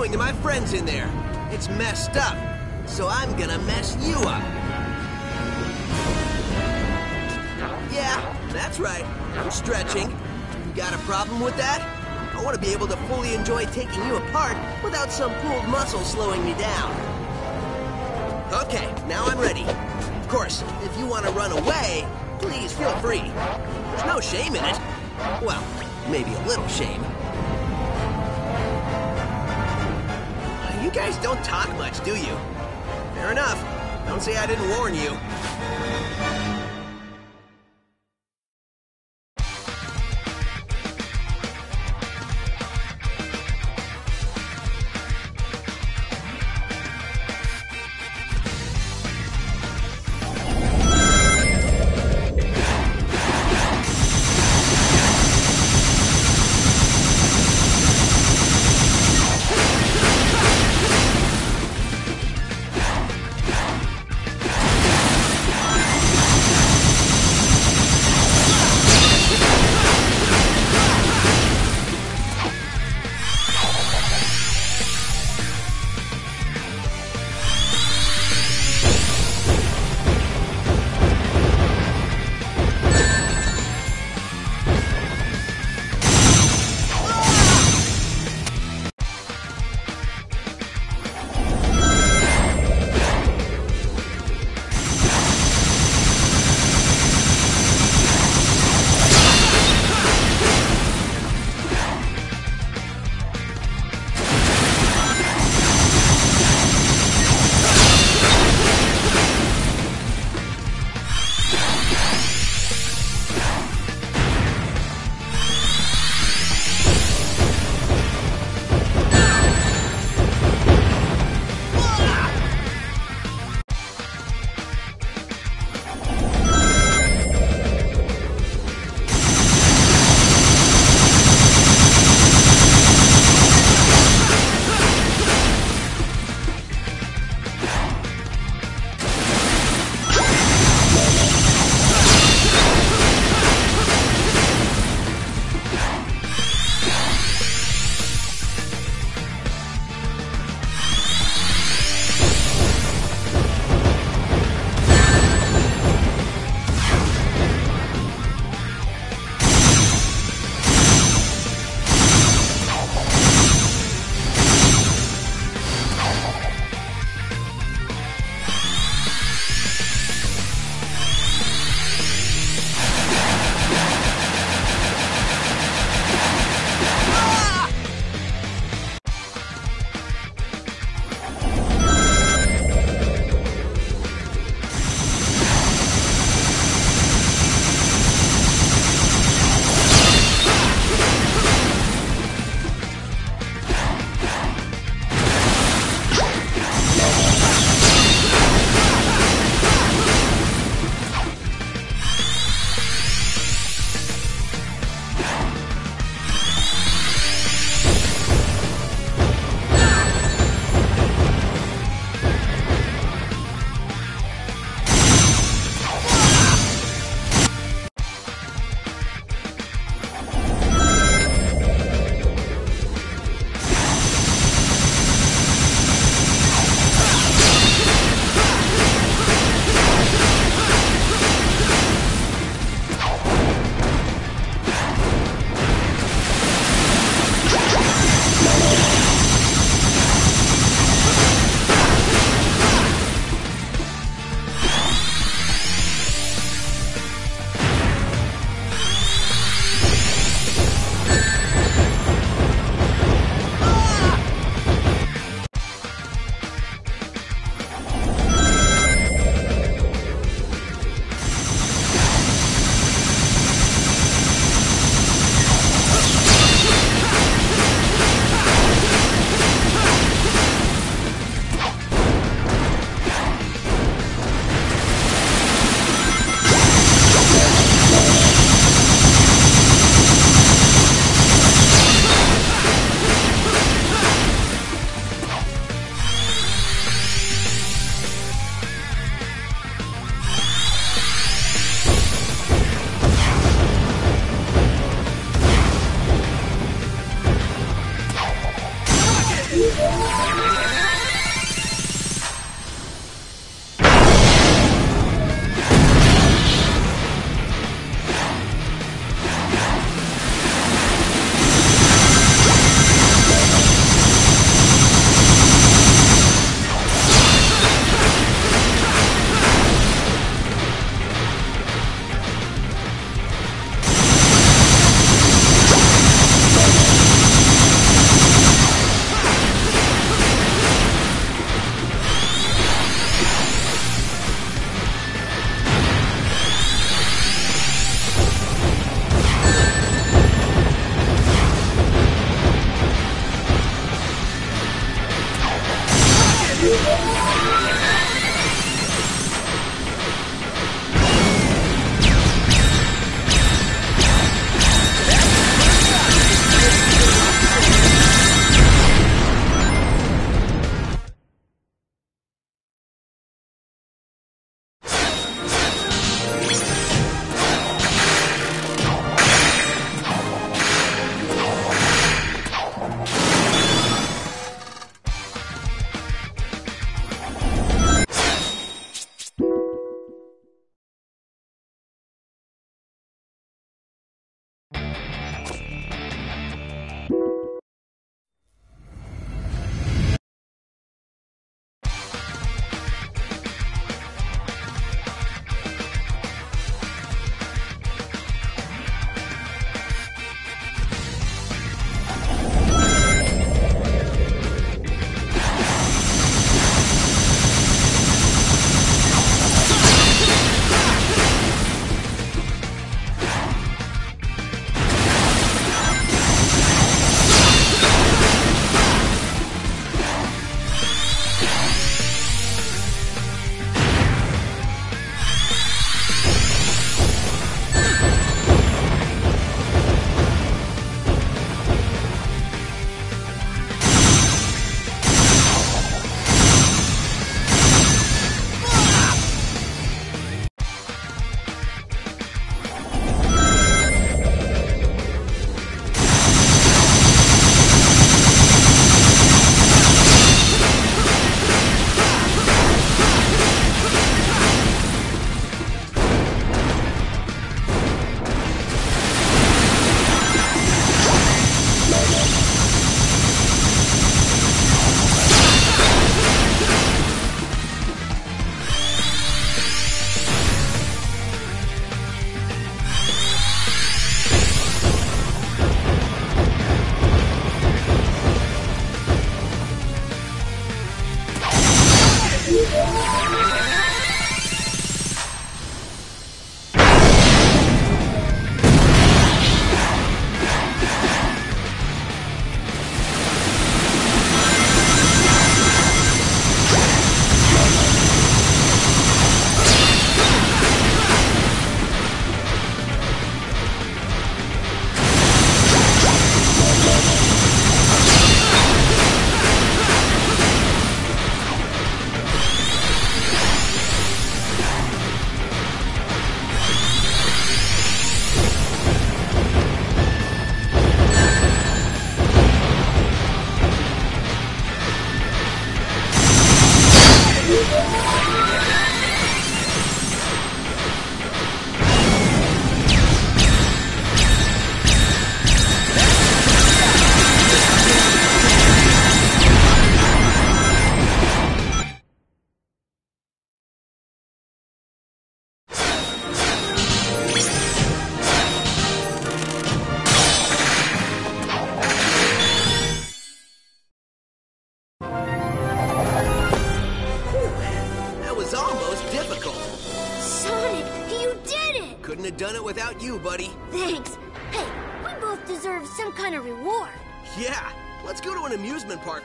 doing to my friends in there. It's messed up. So I'm gonna mess you up. Yeah, that's right. Stretching. You got a problem with that? I want to be able to fully enjoy taking you apart without some pulled muscle slowing me down. Okay, now I'm ready. Of course, if you want to run away, please feel free. There's no shame in it. Well, maybe a little shame. You guys don't talk much, do you? Fair enough. Don't say I didn't warn you.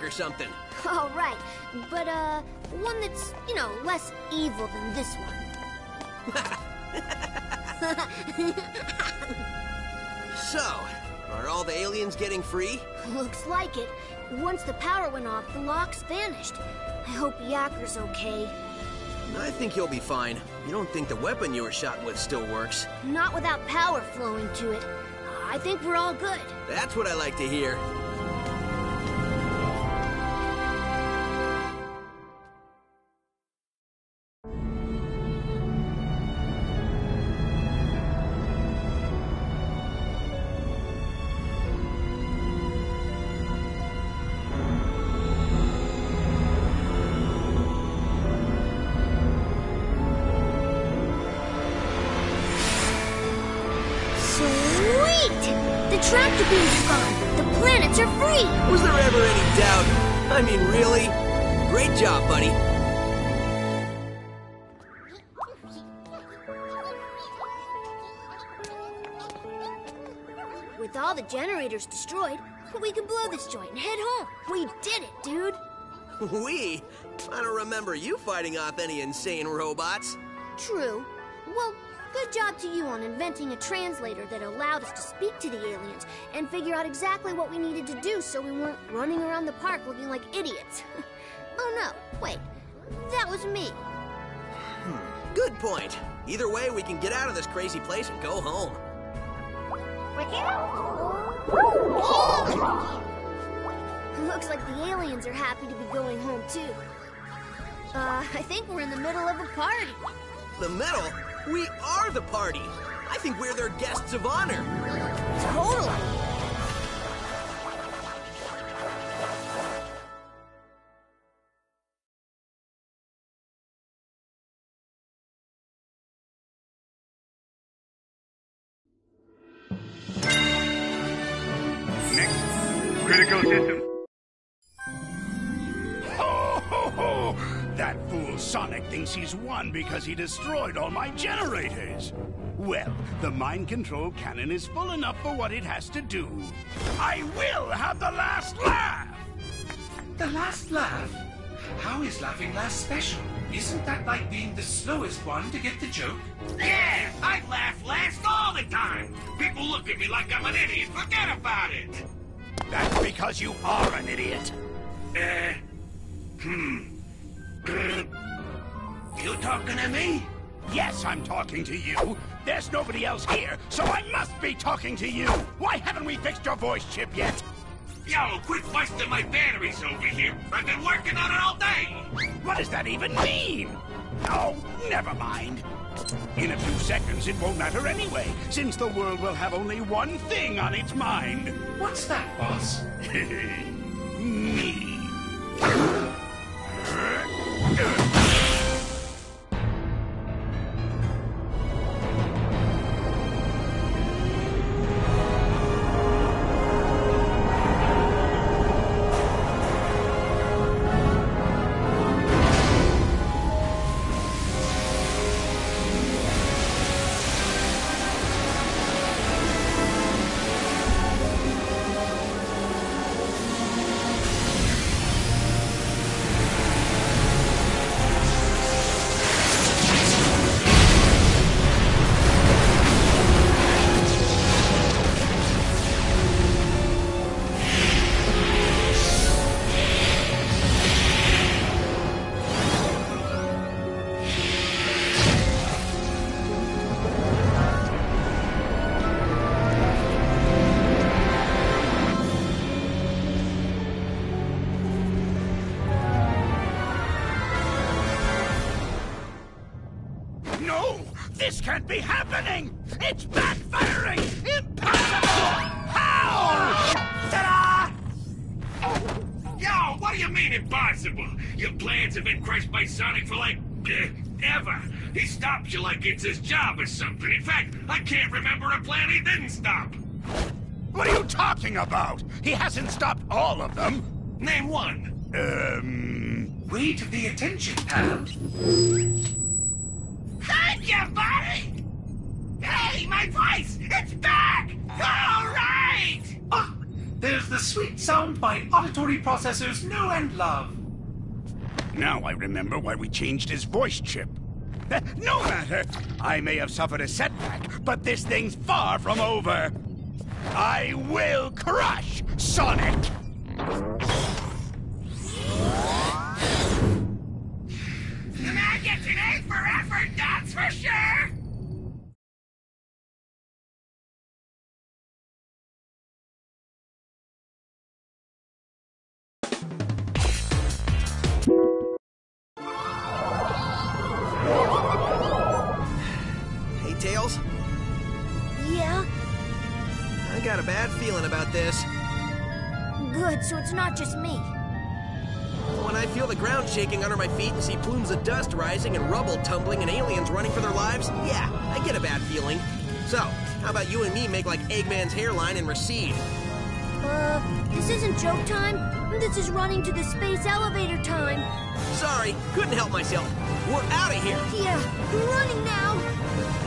Or something. [laughs] All right, but uh, one that's, you know, less evil than this one. [laughs] So, are all the aliens getting free? Looks like it. Once the power went off, the locks vanished. I hope Yacker's okay. I think he'll be fine. You don't think the weapon you were shot with still works? Not without power flowing to it. I think we're all good. That's what I like to hear. Generators destroyed, we can blow this joint and head home. We did it, dude. We? I don't remember you fighting off any insane robots. True. Well, good job to you on inventing a translator that allowed us to speak to the aliens and figure out exactly what we needed to do so we weren't running around the park looking like idiots. [laughs] oh no, wait. That was me. Hmm. Good point. Either way, we can get out of this crazy place and go home. Looks like the aliens are happy to be going home too. Uh, I think we're in the middle of a party. The middle? We are the party. I think we're their guests of honor. Totally. He's won because he destroyed all my generators. Well, the mind control cannon is full enough for what it has to do. I will have the last laugh! The last laugh? How is laughing last special? Isn't that like being the slowest one to get the joke? Yeah, I laugh last all the time. People look at me like I'm an idiot. Forget about it. That's because you are an idiot. Uh, hmm. [laughs] You talking to me? Yes, I'm talking to you. There's nobody else here, so I must be talking to you. Why haven't we fixed your voice chip yet? Yo, quit busting my batteries over here. I've been working on it all day. What does that even mean? Oh, never mind. In a few seconds, it won't matter anyway, since the world will have only one thing on its mind. What's that, boss? [laughs] Me. [laughs] This can't be happening! It's backfiring! Impossible! How? Ta-da! Yo, what do you mean impossible? Your plans have been crushed by Sonic for like, uh, ever. He stops you like it's his job or something. In fact, I can't remember a plan he didn't stop. What are you talking about? He hasn't stopped all of them. Name one. Um... To pay attention, pal. Thank you, buddy! Hey, my voice! It's back! All right! Ah, there's the sweet sound my auditory processors know and love. Now I remember why we changed his voice chip. [laughs] No matter. I may have suffered a setback, but this thing's far from over. I will crush Sonic! The gets an A for effort, that's for sure! Hey, Tails, Yeah? I got a bad feeling about this. Good, so it's not just me. When I feel the ground shaking under my feet and see plumes of dust rising and rubble tumbling and aliens running for their lives, yeah, I get a bad feeling. So, how about you and me make like Eggman's hairline and recede? Uh, this isn't joke time. This is running to the space elevator time. Sorry, couldn't help myself. We're out of here. Yeah, we're running now.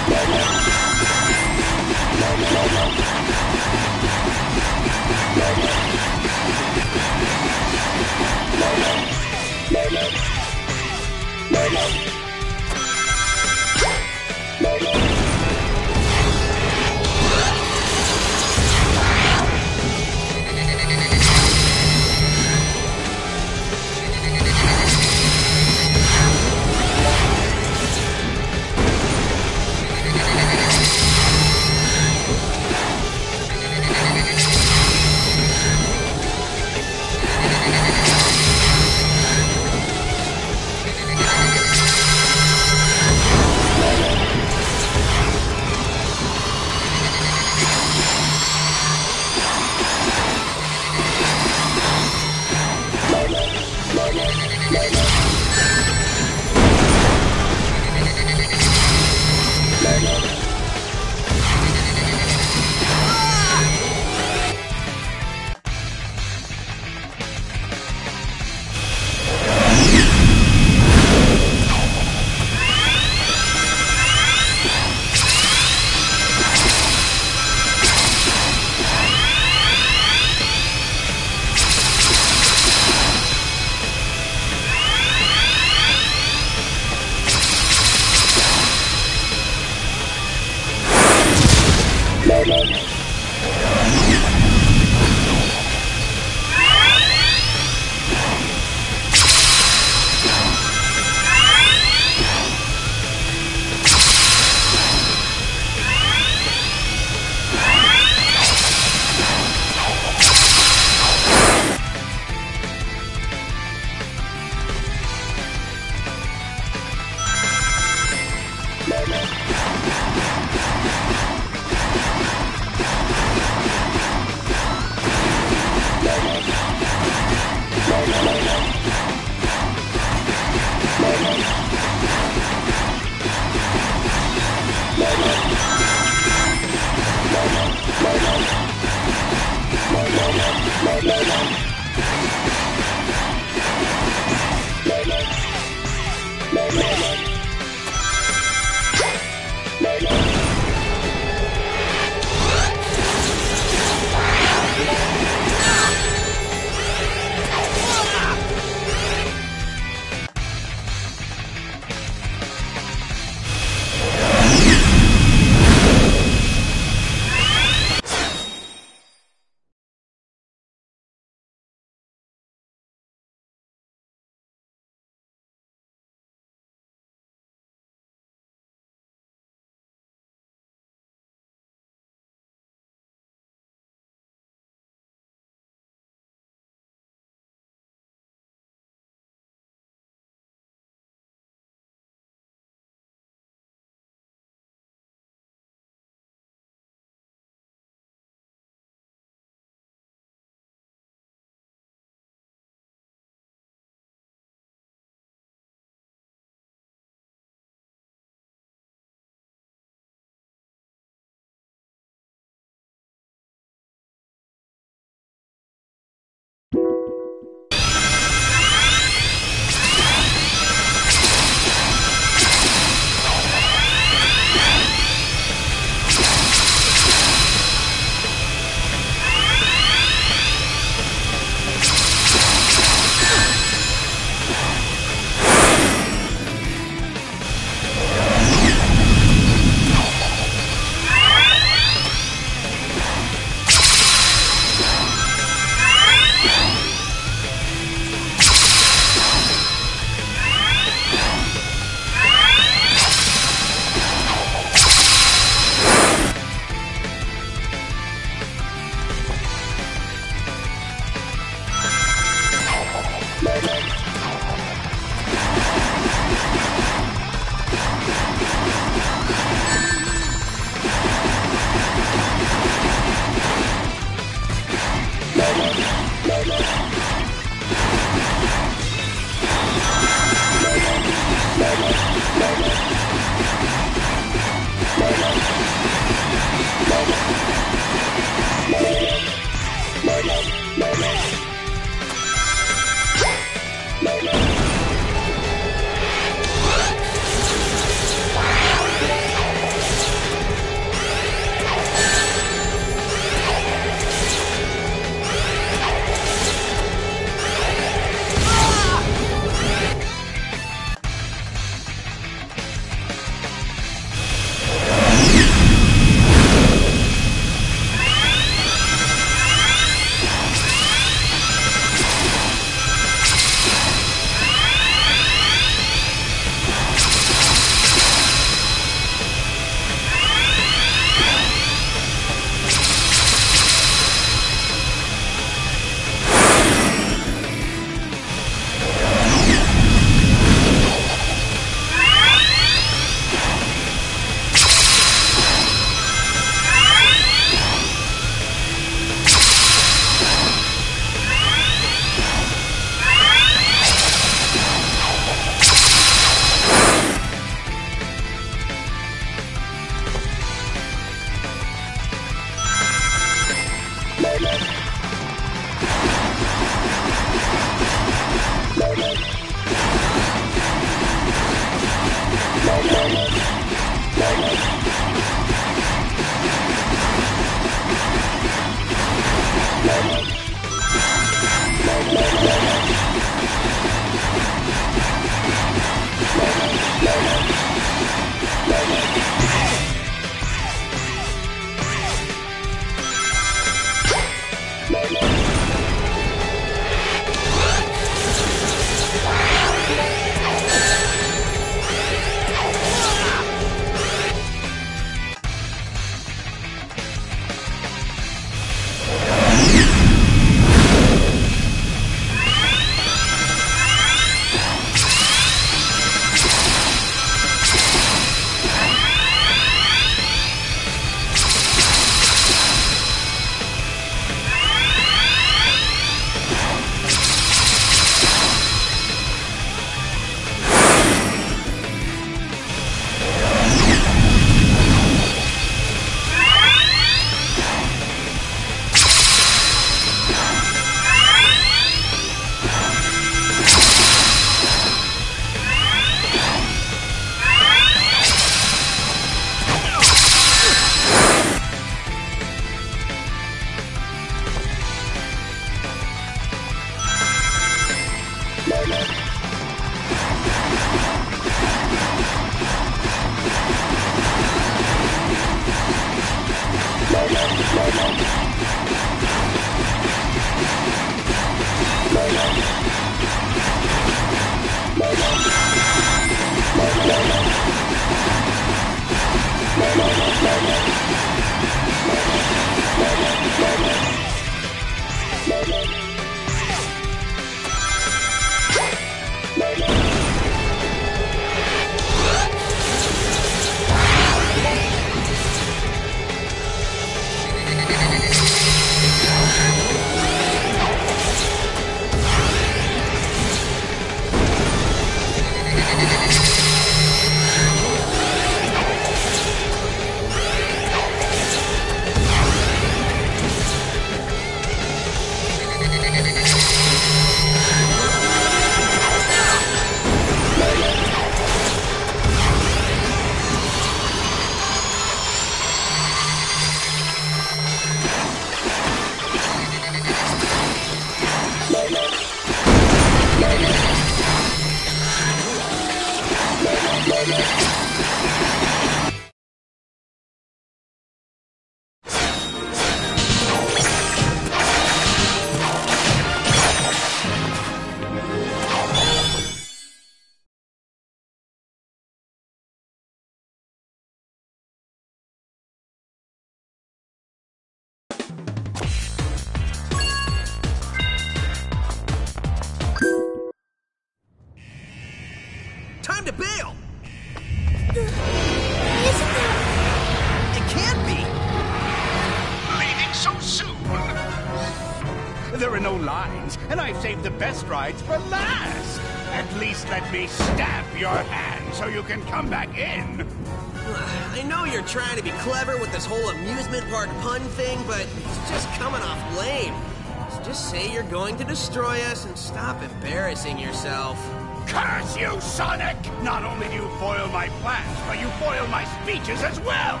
Destroy us and stop embarrassing yourself. Curse you, Sonic! Not only do you foil my plans, but you foil my speeches as well!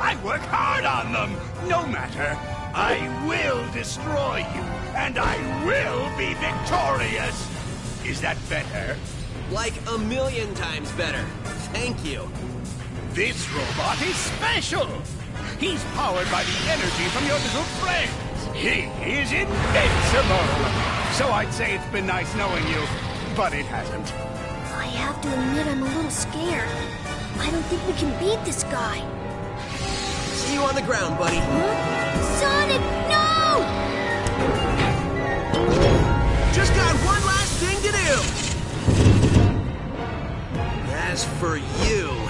I work hard on them! No matter. I will destroy you, and I will be victorious! Is that better? Like a million times better. Thank you. This robot is special! He's powered by the energy from your little friends! He is invincible! So I'd say it's been nice knowing you, but it hasn't. I have to admit I'm a little scared. I don't think we can beat this guy. See you on the ground, buddy. Sonic, no! Just got one last thing to do. As for you.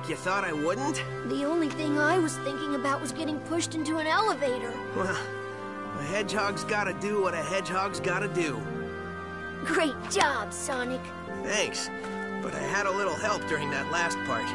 Like you thought I wouldn't? The only thing I was thinking about was getting pushed into an elevator. Well, a hedgehog's gotta do what a hedgehog's gotta do. Great job, Sonic. Thanks, but I had a little help during that last part.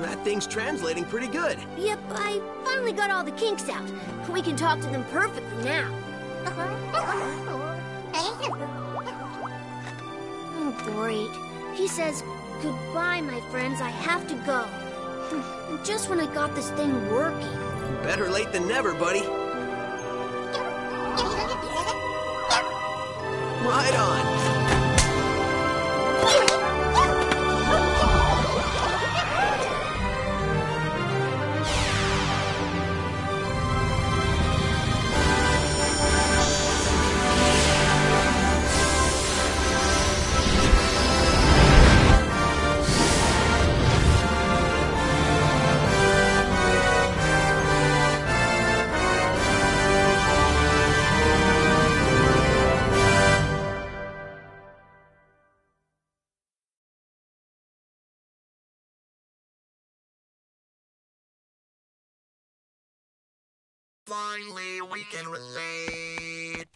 That thing's translating pretty good. Yep, I finally got all the kinks out. We can talk to them perfectly now. Oh, great. He says, goodbye, my friends, I have to go. Hmm, Just when I got this thing working. Better late than never, buddy. Right on. Finally, we can relate.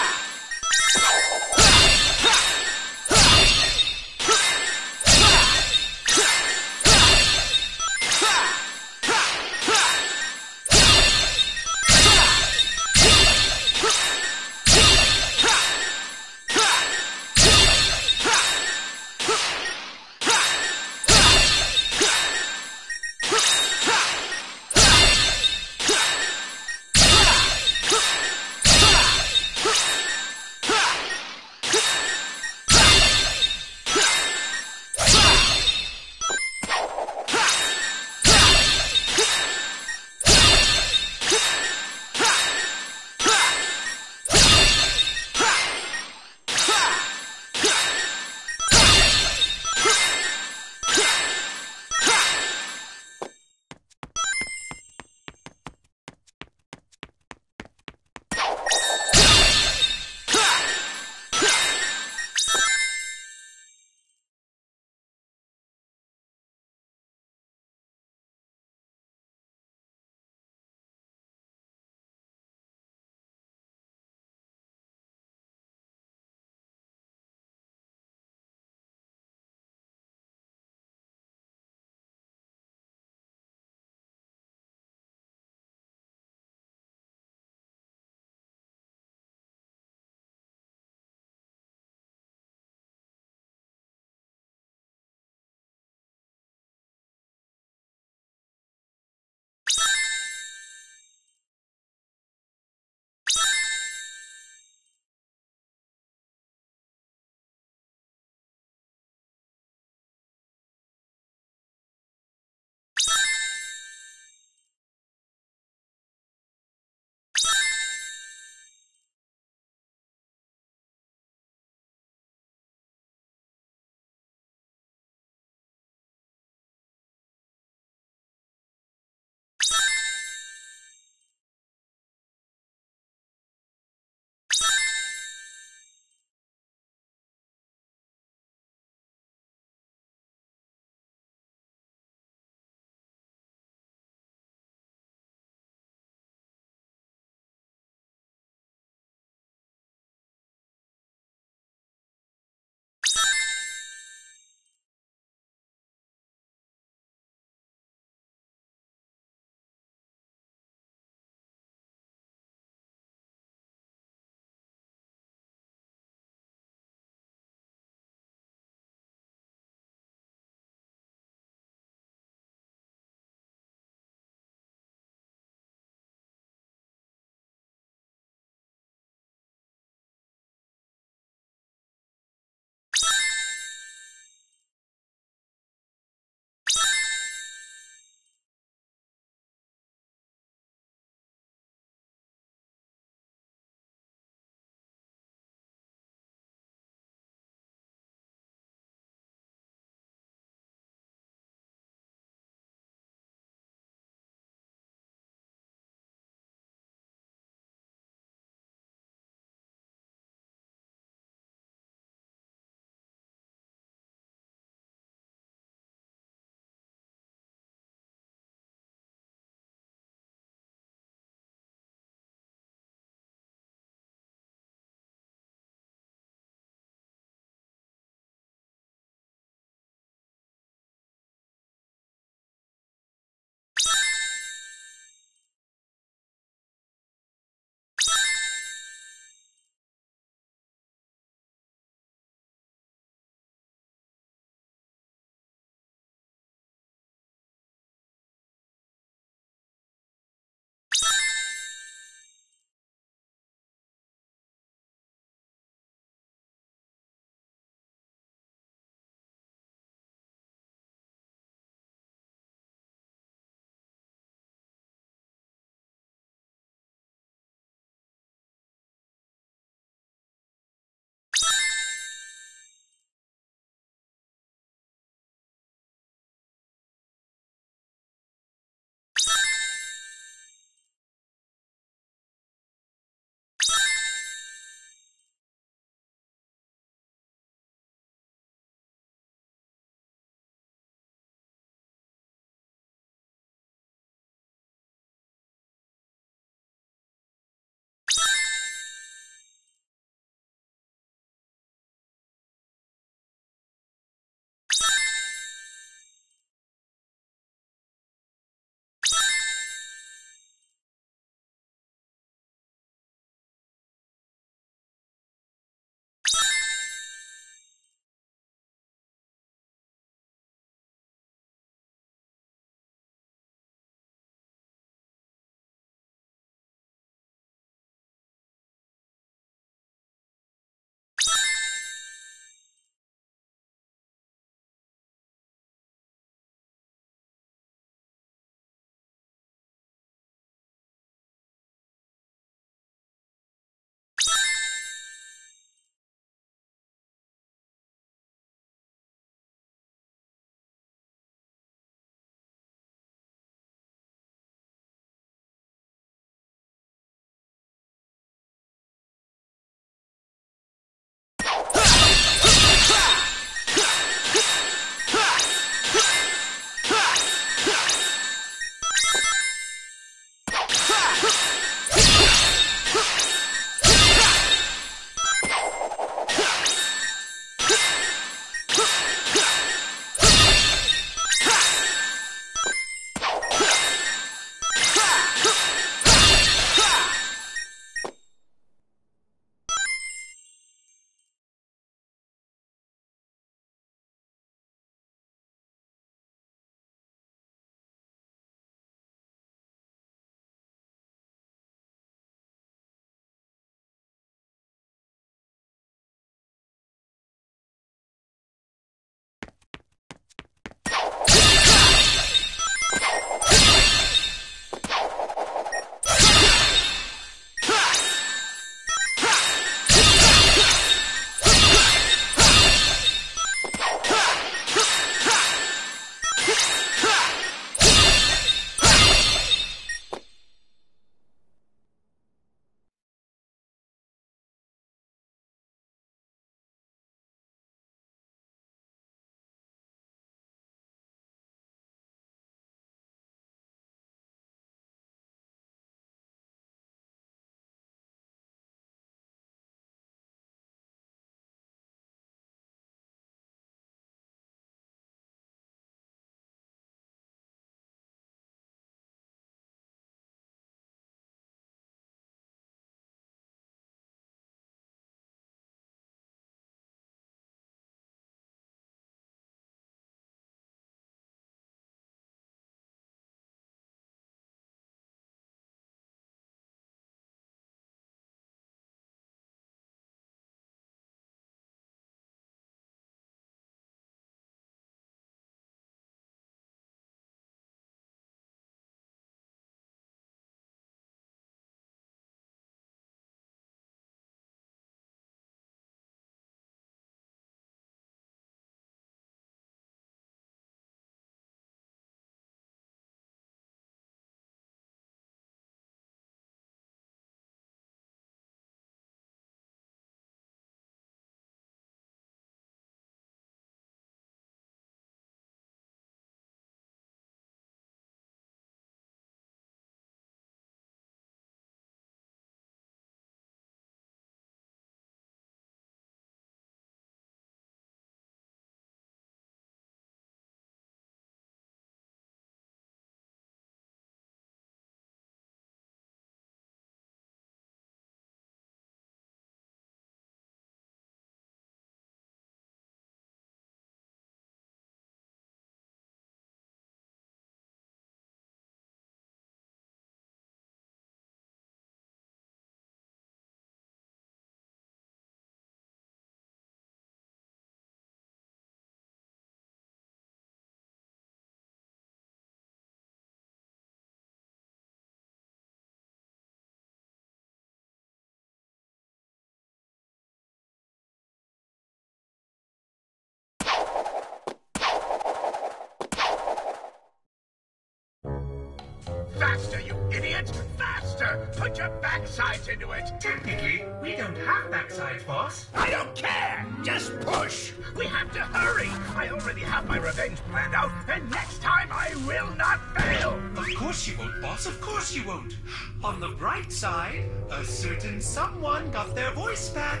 Faster, you idiot! Faster! Put your backsides into it! Technically, we don't have backsides, boss. I don't care! Just push! We have to hurry! I already have my revenge planned out, and next time I will not fail! Of course you won't, boss. Of course you won't. On the bright side, a certain someone got their voice back.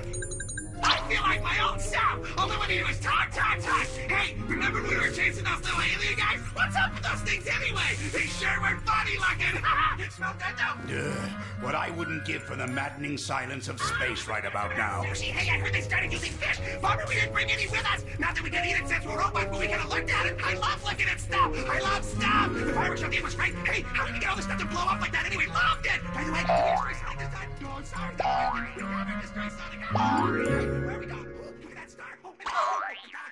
I feel like my old self. All I want to do is talk, talk, talk. Hey, remember when we were chasing those little alien guys? What's up with those things anyway? They sure were funny looking. Smell good though. Ugh, what I wouldn't give for the maddening silence of space right about now. Sushi, hey, I heard they started using fish. Bummer we didn't bring any with us. Not that we can eat it since we're robots, but we could have looked at it. I love looking at stuff. I love stuff. The fireworks show theme was great. Hey, how did we get all this stuff to blow up like that anyway? Loved it. By the way, did we destroy Sonic this time? No, I'm sorry. Here we go. Look at that star. Oh, [gasps]